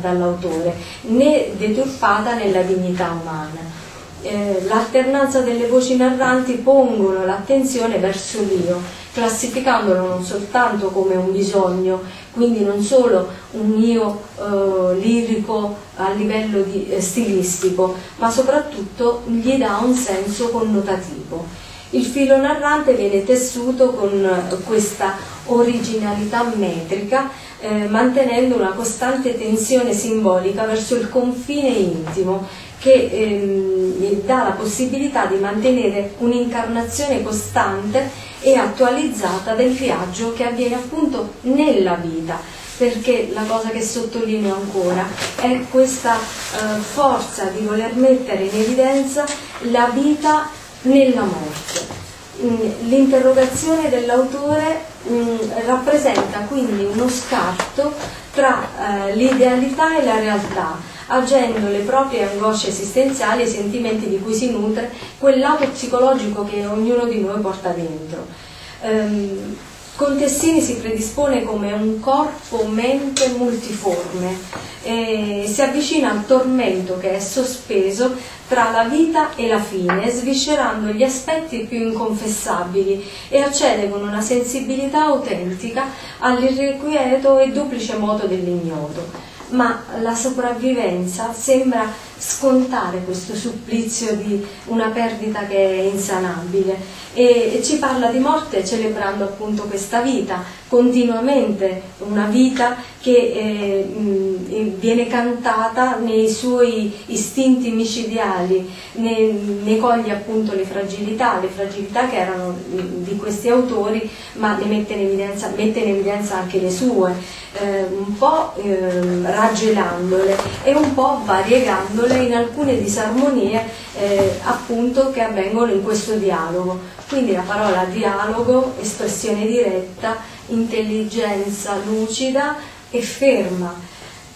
dall'autore né deturpata nella dignità umana. Eh, l'alternanza delle voci narranti pongono l'attenzione verso l'io, classificandolo non soltanto come un bisogno, quindi non solo un io eh, lirico a livello di, eh, stilistico, ma soprattutto gli dà un senso connotativo. Il filo narrante viene tessuto con questa originalità metrica, eh, mantenendo una costante tensione simbolica verso il confine intimo che ehm, dà la possibilità di mantenere un'incarnazione costante e attualizzata del viaggio che avviene appunto nella vita perché la cosa che sottolineo ancora è questa eh, forza di voler mettere in evidenza la vita nella morte. Mm, l'interrogazione dell'autore mm, rappresenta quindi uno scarto tra eh, l'idealità e la realtà, agendo le proprie angosce esistenziali e i sentimenti di cui si nutre quel lato psicologico che ognuno di noi porta dentro. Um, Contessini si predispone come un corpo-mente multiforme e si avvicina al tormento che è sospeso tra la vita e la fine, sviscerando gli aspetti più inconfessabili e accede con una sensibilità autentica all'irrequieto e duplice moto dell'ignoto ma la sopravvivenza sembra scontare questo supplizio di una perdita che è insanabile. E, ci parla di morte celebrando appunto questa vita, continuamente una vita che eh, mh, viene cantata nei suoi istinti micidiali, ne, ne, coglie appunto le fragilità, le fragilità che erano di questi autori, ma ne mette in evidenza, mette in evidenza anche le sue, eh, un po' eh, raggelandole e un po' variegandole in alcune disarmonie eh, appunto che avvengono in questo dialogo. Quindi la parola dialogo, espressione diretta, intelligenza lucida e ferma.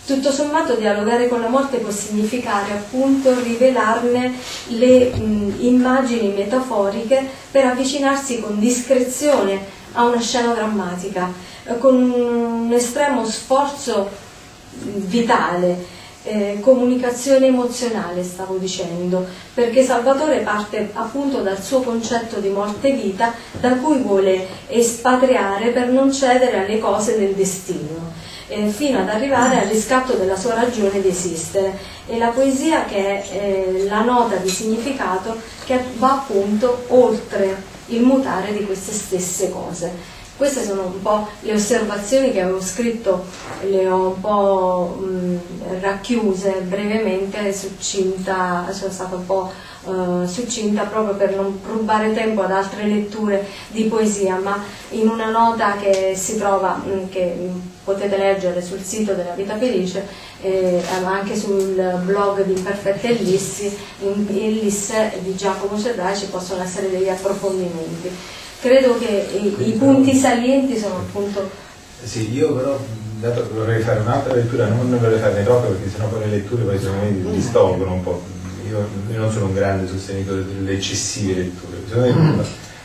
Tutto sommato dialogare con la morte può significare appunto rivelarne le mh, immagini metaforiche per avvicinarsi con discrezione a una scena drammatica, eh, con un estremo sforzo vitale eh, comunicazione emozionale, stavo dicendo, perché Salvatore parte appunto dal suo concetto di morte-vita da cui vuole espatriare per non cedere alle cose del destino. Eh, fino ad arrivare al riscatto della sua ragione di esistere e la poesia che è eh, la nota di significato che va appunto oltre il mutare di queste stesse cose. Queste sono un po' le osservazioni che avevo scritto, le ho un po' mh, racchiuse brevemente, succinta, sono stata un po' uh, succinta proprio per non rubare tempo ad altre letture di poesia, ma in una nota che si trova, mh, che potete leggere sul sito della Vita Felice, eh, anche sul blog di Imperfette Ellissi, in, in Lisse di Giacomo Cerrai ci possono essere degli approfondimenti credo che i, i punti salienti sono appunto... Sì, io però dato, vorrei fare un'altra lettura, non ne vorrei farne troppe perché sennò poi le letture poi secondo me mm. distolgono un po'. Io, io, non sono un grande sostenitore delle eccessive letture, secondo me mm.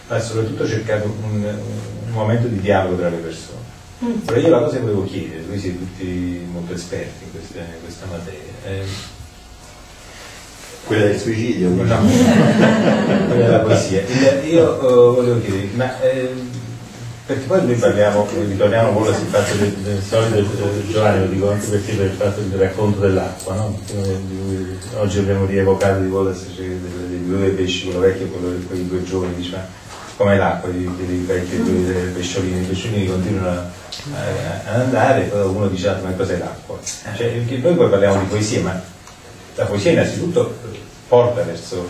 va soprattutto cercato un, un, momento di dialogo tra le persone. Mm. Però io la cosa che volevo chiedere, voi siete tutti molto esperti in, queste, in questa materia, eh, quella del suicidio? No, quella della poesia. Il, io uh, volevo chiedere, ma eh, perché poi noi parliamo, ritorniamo a sul fatto del, del solito del, Giovanni, lo dico anche perché per il fatto del racconto dell'acqua, no? oggi abbiamo rievocato di Wallace cioè, dei due pesci, quello vecchio e quello quei due giovani, diceva come l'acqua dei, dei vecchi due delle pesciolini, i pesciolini continuano ad andare poi uno dice ah, ma cos'è l'acqua? Cioè, noi poi parliamo di poesia, ma la poesia innanzitutto porta verso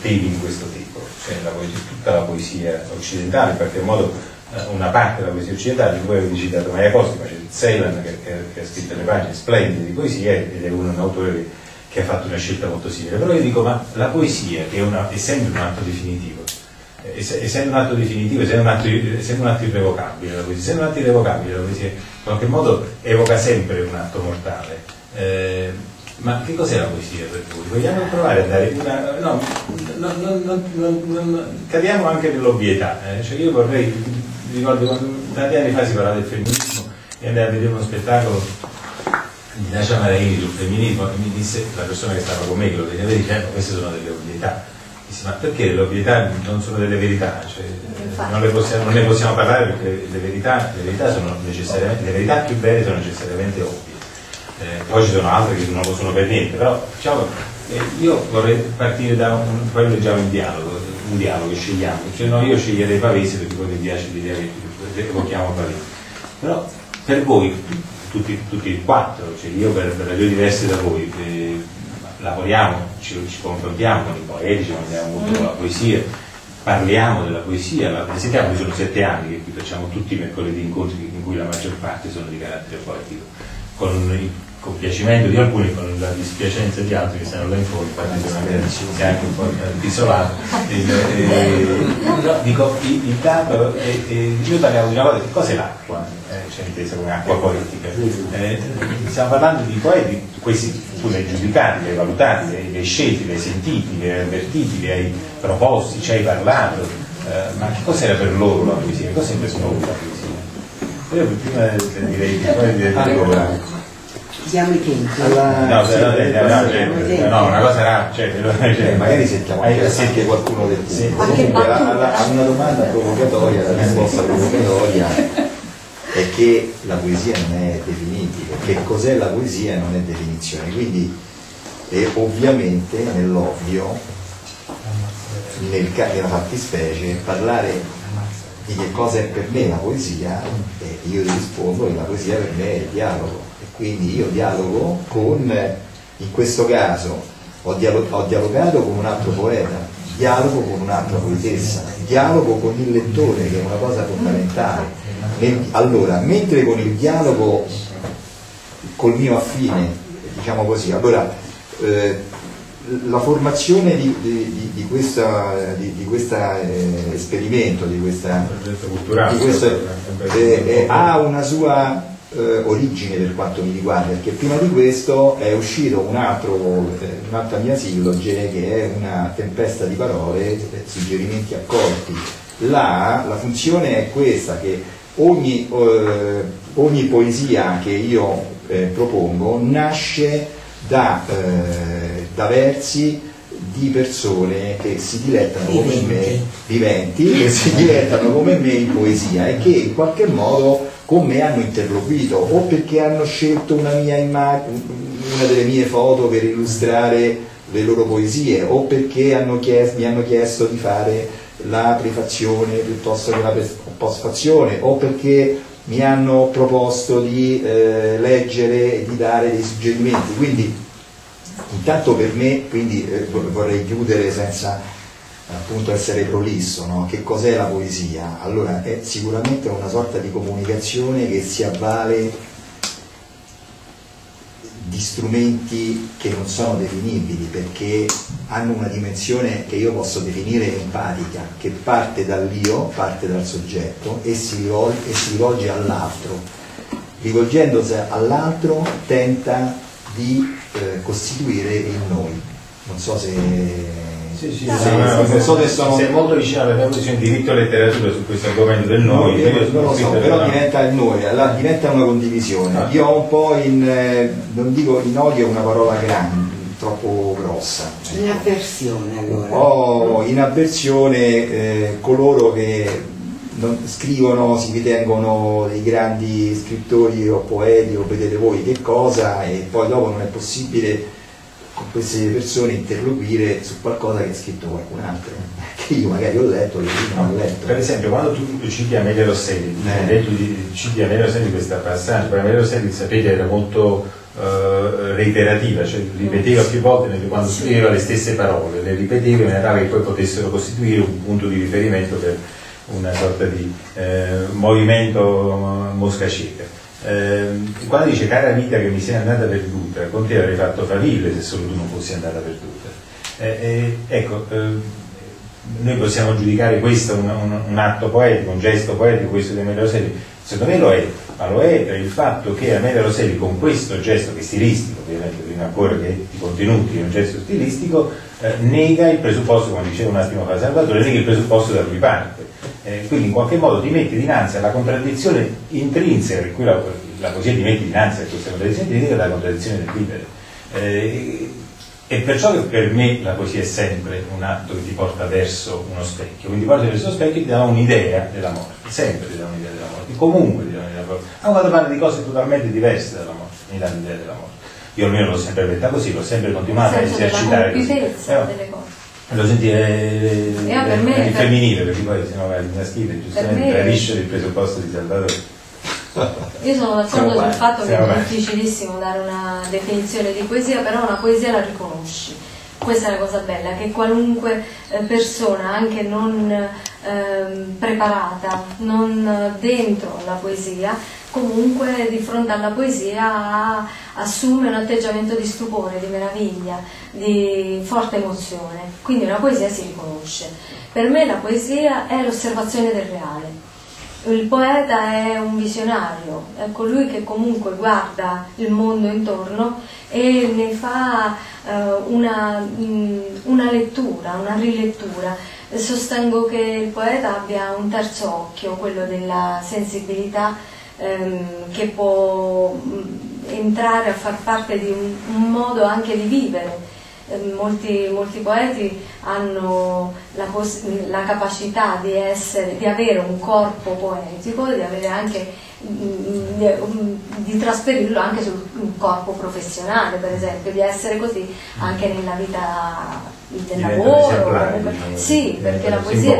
temi di questo tipo, cioè la poesia, tutta la poesia occidentale in qualche modo una parte della poesia occidentale, voi avete citato Maria Costi, ma c'è Celan che, che, che, ha scritto le pagine splendide di poesia ed è un, un autore che ha fatto una scelta molto simile. Però io dico, ma la poesia, che è, una, sempre un atto definitivo, essendo un atto definitivo, essendo un atto, essendo un atto irrevocabile, la poesia, essendo un atto irrevocabile, la poesia in qualche modo evoca sempre un atto mortale. Eh, ma che cos'è la poesia per voi? Vogliamo provare a dare una. No, non, non, non, cadiamo anche nell'ovvietà. Eh? Cioè io vorrei ricordo quando tanti anni fa si parlava del femminismo e andai a vedere uno spettacolo di Nacia Maraini sul femminismo e mi disse la persona che stava con me che lo vedeva dicendo queste sono delle ovvietà Dissi, ma perché le ovvietà non sono delle verità? Cioè, non, le possiamo, non, ne possiamo parlare perché le verità, le verità, sono necessariamente, le verità più belle sono necessariamente ovvie. Eh, poi ci sono altre che non lo sono per niente, però diciamo, eh, io vorrei partire da un, poi leggiamo il dialogo, un dialogo che scegliamo, cioè no, io sceglierei Pavese perché poi mi piace l'idea che evochiamo Pavese, però per voi, tutti, tutti e quattro, cioè io per, per ragioni diverse da voi, eh, lavoriamo, ci, ci, confrontiamo con i poeti, ci confrontiamo molto con la poesia, parliamo della poesia, la presentiamo, qui sono sette anni che qui facciamo tutti i mercoledì incontri in cui la maggior parte sono di carattere poetico, con il compiacimento di alcuni e con la dispiacenza di altri che stanno là in fondo, infatti si è anche un po' isolato. no, dico, il, dato, eh, eh, io parliamo di una cosa, che cos'è l'acqua? Eh, cioè intesa come acqua poetica. Eh, stiamo parlando di poeti, questi tu li hai giudicati, li hai valutati, li hai scelti, li hai sentiti, li hai avvertiti, li hai proposti, ci hai parlato, eh, ma che cos'era per loro la poesia? Cos'è per loro la poesia? Io prima direi che poi direi siamo i tempi. Alla... No, no, no, no, una cosa era, cioè, cioè, magari sentiamo anche, anche qualcuno del sì. Comunque a una domanda provocatoria, la risposta provocatoria è che la poesia non è definibile, che cos'è la poesia non è definizione, quindi è ovviamente nell'ovvio, nel, nella fattispecie, parlare di che cosa è per me la poesia, e io rispondo che la poesia per me è il dialogo, e quindi io dialogo con, in questo caso, ho, dialogato, ho dialogato con un altro poeta, dialogo con un'altra poetessa, dialogo con il lettore, che è una cosa fondamentale. Allora, mentre con il dialogo col mio affine, diciamo così, allora eh, la formazione di, di, di questo eh, esperimento, di questa, di questa eh, eh, ha una sua eh, origine per quanto mi riguarda, perché prima di questo è uscito un altro, eh, un'altra mia silloge che è una tempesta di parole, suggerimenti accolti. Là la funzione è questa, che ogni, eh, ogni poesia che io eh, propongo nasce da, eh, da, versi di persone che si dilettano come me, viventi, che si dilettano come me in poesia e che in qualche modo con me hanno interloquito o perché hanno scelto una, mia immagine, una delle mie foto per illustrare le loro poesie o perché hanno chiesto, mi hanno chiesto di fare la prefazione piuttosto che la postfazione o perché mi hanno proposto di eh, leggere e di dare dei suggerimenti. Quindi intanto per me, quindi eh, vorrei chiudere senza appunto essere prolisso, no? che cos'è la poesia? Allora è sicuramente una sorta di comunicazione che si avvale di strumenti che non sono definibili perché hanno una dimensione che io posso definire empatica, che parte dall'io, parte dal soggetto e si rivolge, e si rivolge all'altro. Rivolgendosi all'altro tenta di eh, costituire il noi. Non so se sì, sì, no, sì, no, so se sono... sei molto vicino alla traduzione di diritto e letteratura su questo argomento del noi. No, io, non lo so, però no. diventa il noi, allora diventa una condivisione. Ah. Io ho un po' in, eh, non dico in odio è una parola grande, troppo grossa. In avversione allora. Ho in avversione eh, coloro che non, scrivono, si ritengono dei grandi scrittori o poeti o vedete voi che cosa e poi dopo non è possibile con queste persone interloquire su qualcosa che ha scritto qualcun altro che io magari ho letto e non ho letto per esempio quando tu citi Amelia Rosselli eh. detto di, citi Amelia Rosselli questa passaggio per Amelia Rosselli sapete era molto uh, reiterativa cioè ripeteva più volte quando scriveva le stesse parole le ripeteva in maniera che poi potessero costituire un punto di riferimento per una sorta di eh, movimento mosca cieca. Eh, quando dice cara vita che mi sei andata perduta, con te avrei fatto faville se solo tu non fossi andata perduta. Eh, eh, ecco, eh, noi possiamo giudicare questo un, un, un, atto poetico, un gesto poetico, questo di Amelia Rosselli, secondo me lo è, ma lo è per il fatto che Amelia Rosselli con questo gesto che è stilistico, ovviamente prima ancora che di contenuti è un gesto stilistico, eh, nega il presupposto, come diceva un attimo fa Salvatore, nega il presupposto da cui parte eh, quindi in qualche modo ti metti dinanzi alla contraddizione intrinseca, per cui la, la poesia ti mette dinanzi a questa contraddizione intrinseca della contraddizione del vivere. Eh, e perciò che per me la poesia è sempre un atto che ti porta verso uno specchio, quindi porta verso lo specchio e ti dà un'idea della morte, sempre ti dà un'idea della morte, comunque ti dà un'idea della morte, ma quando parla di cose totalmente diverse dalla morte, mi dà un'idea della morte. Io almeno l'ho sempre detta così, l'ho sempre continuato a esercitare così. Eh, lo senti è, è, me, il femminile perché poi se no il maschile giustamente tradisce il presupposto di Salvatore io sono d'accordo sul fatto che è difficilissimo dare una definizione di poesia però una poesia la riconosci. Questa è la cosa bella che qualunque eh, persona anche non eh, preparata non dentro la poesia comunque di fronte alla poesia assume un atteggiamento di stupore, di meraviglia, di forte emozione. Quindi una poesia si riconosce. Per me la poesia è l'osservazione del reale. Il poeta è un visionario, è colui che comunque guarda il mondo intorno e ne fa uh, una, mh, una lettura, una rilettura. Sostengo che il poeta abbia un terzo occhio, quello della sensibilità ehm, che può mm, entrare a far parte di un, un modo anche di vivere. Eh, molti, molti, poeti hanno la, la capacità di, essere, di, avere un corpo poetico, di avere anche di, mm, di, trasferirlo anche sul corpo professionale, per esempio, di essere così anche nella vita del lavoro. Diciamo, sì, perché la poesia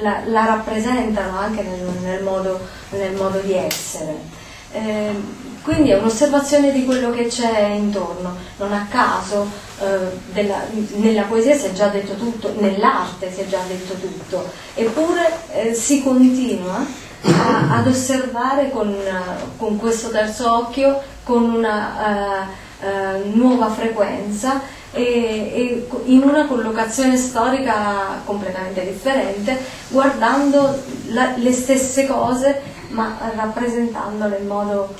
la, la, rappresentano anche nel, nel, modo, nel, modo, di essere. Eh, quindi è un'osservazione di quello che c'è intorno, non a caso eh, della, nella poesia si è già detto tutto, nell'arte si è già detto tutto, eppure eh, si continua a, ad osservare con, con, questo terzo occhio, con una uh, uh, nuova frequenza e, e in una collocazione storica completamente differente, guardando la, le stesse cose ma rappresentandole in modo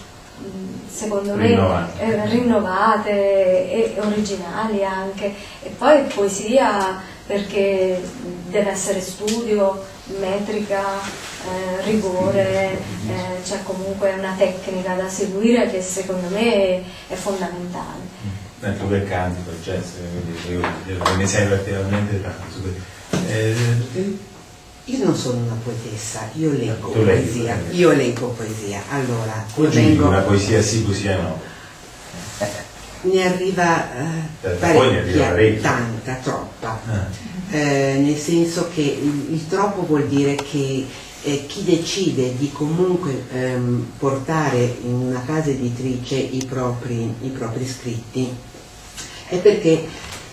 secondo me. Eh, rinnovate e originali anche e poi poesia perché deve essere studio, metrica, eh, rigore, eh, c'è comunque una tecnica da seguire che secondo me è fondamentale nel tuo cantico, il jazz, ne sei veramente tanto. Eh, io non sono una poetessa, io leggo tu poesia. Leggi, io leggo poesia. Allora, vengo... una poesia sì, poesia no. Ne arriva eh, parecchia, arriva tanta, troppa. Ah. Eh, nel senso che il, il, troppo vuol dire che eh, chi decide di comunque ehm, portare in una casa editrice i propri, i propri scritti è perché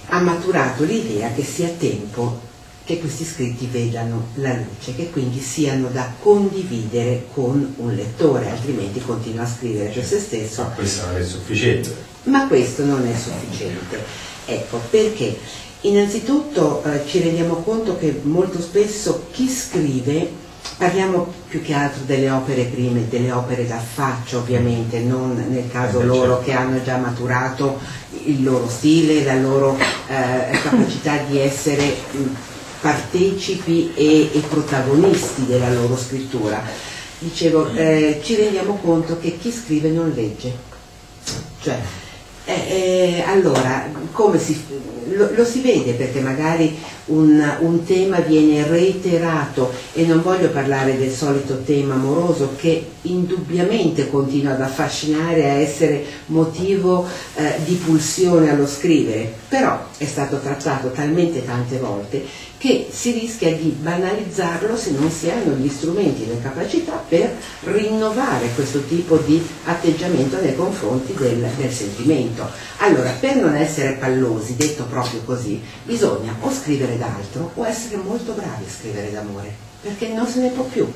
ha maturato l'idea che sia tempo che questi scritti vedano la luce, che quindi siano da condividere con un lettore, altrimenti continua a scrivere per se stesso. Ma questo non è sufficiente. Ma questo non è sufficiente. Ecco, perché innanzitutto eh, ci rendiamo conto che molto spesso chi scrive Parliamo più che altro delle opere prime, delle opere d'affaccio ovviamente, non nel caso eh, loro certo. che hanno già maturato il loro stile, la loro eh, capacità di essere partecipi e, e, protagonisti della loro scrittura. Dicevo, eh, ci rendiamo conto che chi scrive non legge, cioè Eh, eh, allora, come si, lo, lo, si vede perché magari un, un, tema viene reiterato e non voglio parlare del solito tema amoroso che indubbiamente continua ad affascinare, a essere motivo eh, di pulsione allo scrivere, però è stato trattato talmente tante volte che si rischia di banalizzarlo se non si hanno gli strumenti e le capacità per rinnovare questo tipo di atteggiamento nei confronti del, del sentimento. Allora, per non essere pallosi, detto proprio così, bisogna o scrivere d'altro o essere molto bravi a scrivere d'amore, perché non se ne può più.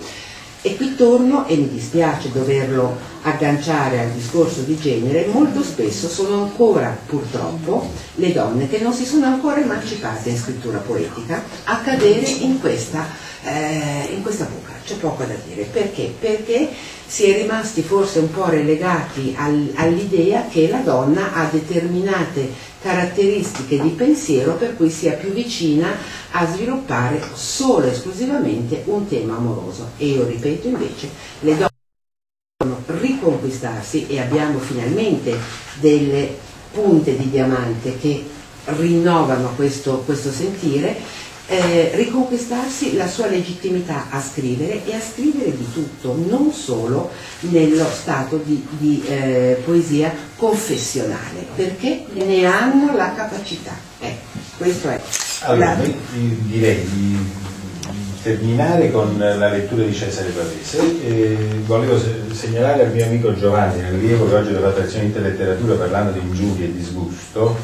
E qui torno e mi dispiace doverlo agganciare al discorso di genere, molto spesso sono ancora purtroppo le donne che non si sono ancora emancipate in scrittura poetica a cadere in questa, eh, in questa buca, c'è poco da dire. Perché? Perché si è rimasti forse un po' relegati al, all'idea che la donna ha determinate caratteristiche di pensiero per cui sia più vicina a sviluppare solo e esclusivamente un tema amoroso. E io ripeto invece, le donne devono riconquistarsi e abbiamo finalmente delle punte di diamante che rinnovano questo, questo sentire eh, riconquistarsi la sua legittimità a scrivere e a scrivere di tutto, non solo nello stato di, di eh, poesia confessionale, perché ne hanno la capacità. Eh, questo è. Allora, la... direi di terminare con la lettura di Cesare Pavese. Eh, volevo segnalare al mio amico Giovanni, nell'allievo che oggi della trazione in letteratura parlando di ingiuria e disgusto,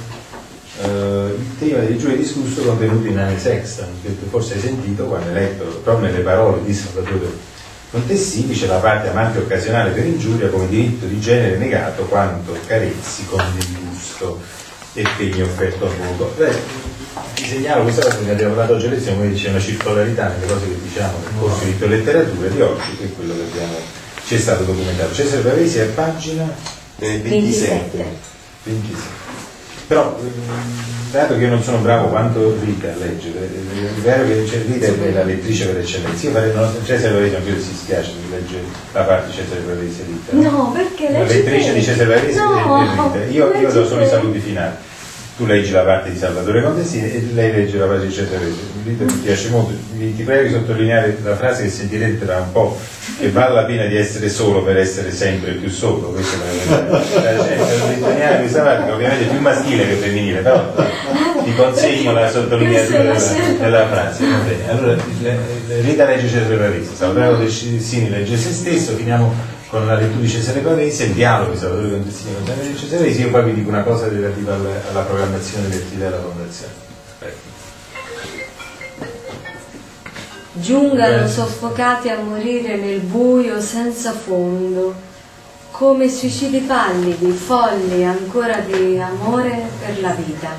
eh, il tema del gioia di discusso contenuto in Anne Sexton, che forse hai sentito quando hai letto proprio nelle parole di Salvatore Montessini, c'è la parte amante occasionale per ingiuria come diritto di genere negato quanto carezzi con disgusto e pegno offerto al voto. Beh, ti segnalo questa cosa che abbiamo dato oggi a lezione, come dice una circolarità nelle cose che diciamo nel corso di letteratura di oggi, che è quello che abbiamo, ci è stato documentato. Cesare Pavesi a pagina eh, 27. 27. Però, mm, dato che io non sono bravo quanto Rita a leggere, è vero che Rita è la lettrice per eccellenza, io farei, no, Cesare Pavese non credo si spiace di leggere la parte di Cesare Pavese Rita. No, perché La lettrice di Cesare Pavese no, è Rita. Io, io do solo i saluti finali tu leggi la parte di Salvatore Contesini e lei legge la parte di Cesare Rita mi piace molto. Ti prego di sottolineare la frase che sentirete tra un po' che vale la pena di essere solo per essere sempre più solo. Questa è la, la, sottolineare questa parte ovviamente è più maschile che femminile però ti consegno la sottolineatura della, della frase. Allora Rita legge Cesare Pavese Salvatore Contesini legge se stesso finiamo con la lettura di Cesare Pavese, il dialogo di Salvatore Contessini con Cesare Pavese, io poi vi dico una cosa relativa alla, alla programmazione del attività della fondazione. Giungano soffocati a morire nel buio senza fondo, come suicidi pallidi, folli ancora di amore per la vita.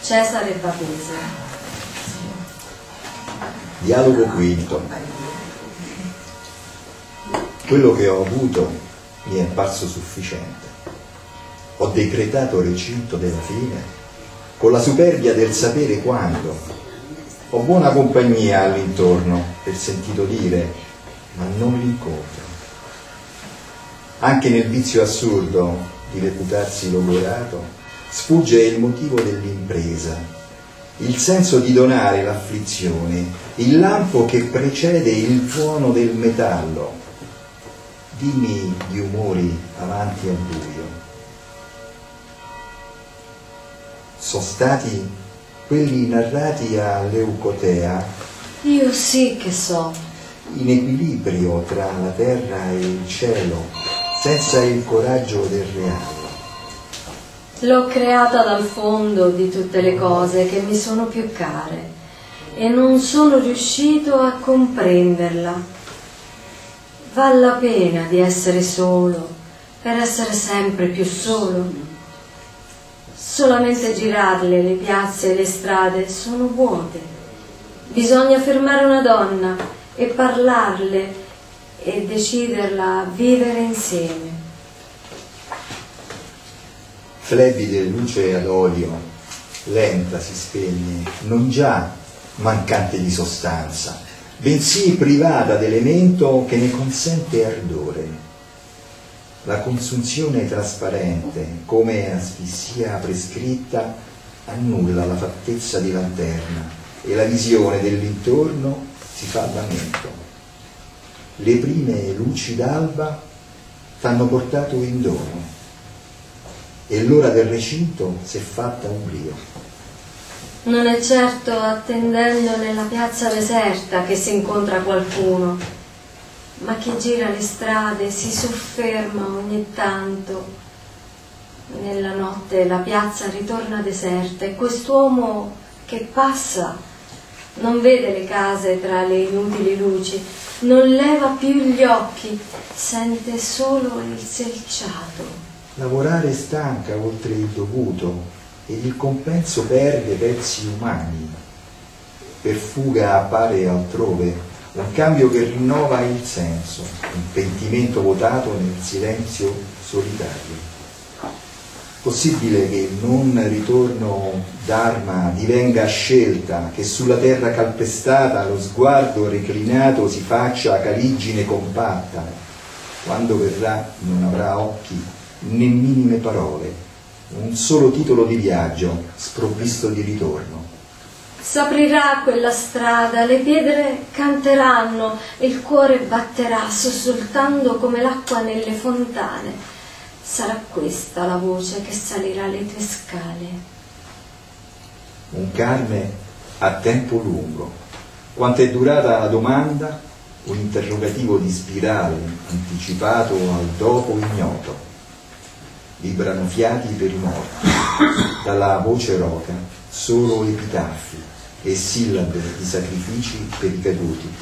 Cesare Pavese. Dialogo quinto. Quello che ho avuto mi è parso sufficiente. Ho decretato recinto della fine con la superbia del sapere quando. Ho buona compagnia all'intorno per sentito dire, ma non l'incontro. Anche nel vizio assurdo di reputarsi logorato sfugge il motivo dell'impresa, il senso di donare l'afflizione, il lampo che precede il tuono del metallo, dimmi gli umori avanti al buio. Sono stati quelli narrati a Leucotea? Io sì che so. In equilibrio tra la terra e il cielo, senza il coraggio del reale. L'ho creata dal fondo di tutte le cose che mi sono più care e non sono riuscito a comprenderla Val la pena di essere solo per essere sempre più solo. Solamente girarle le piazze e le strade sono vuote. Bisogna fermare una donna e parlarle e deciderla a vivere insieme. Flebide luce ad olio, lenta si spegne, non già mancante di sostanza, bensì privata d'elemento che ne consente ardore. La consunzione trasparente, come asfissia prescritta, annulla la fattezza di lanterna e la visione dell'intorno si fa lamento. Le prime luci d'alba t'hanno portato in dono e l'ora del recinto si è fatta oblio. Non è certo attendendo nella piazza deserta che si incontra qualcuno, ma chi gira le strade si sofferma ogni tanto. Nella notte la piazza ritorna deserta e quest'uomo che passa non vede le case tra le inutili luci, non leva più gli occhi, sente solo il selciato Lavorare stanca oltre il dovuto ed il compenso perde pezzi umani. Per fuga appare altrove un cambio che rinnova il senso, un pentimento votato nel silenzio solitario. Possibile che non ritorno d'arma divenga scelta, che sulla terra calpestata lo sguardo reclinato si faccia caligine compatta. Quando verrà non avrà occhi né minime parole, un solo titolo di viaggio sprovvisto di ritorno. S'aprirà quella strada, le pietre canteranno, il cuore batterà sussultando come l'acqua nelle fontane. Sarà questa la voce che salirà le tue scale. Un carme a tempo lungo. Quanto è durata la domanda? Un interrogativo di spirale anticipato al dopo ignoto vibrano fiati per i morti, dalla voce roca solo epitafi e sillabe di sacrifici per i caduti.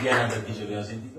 Diana Bertice abbiamo sentito.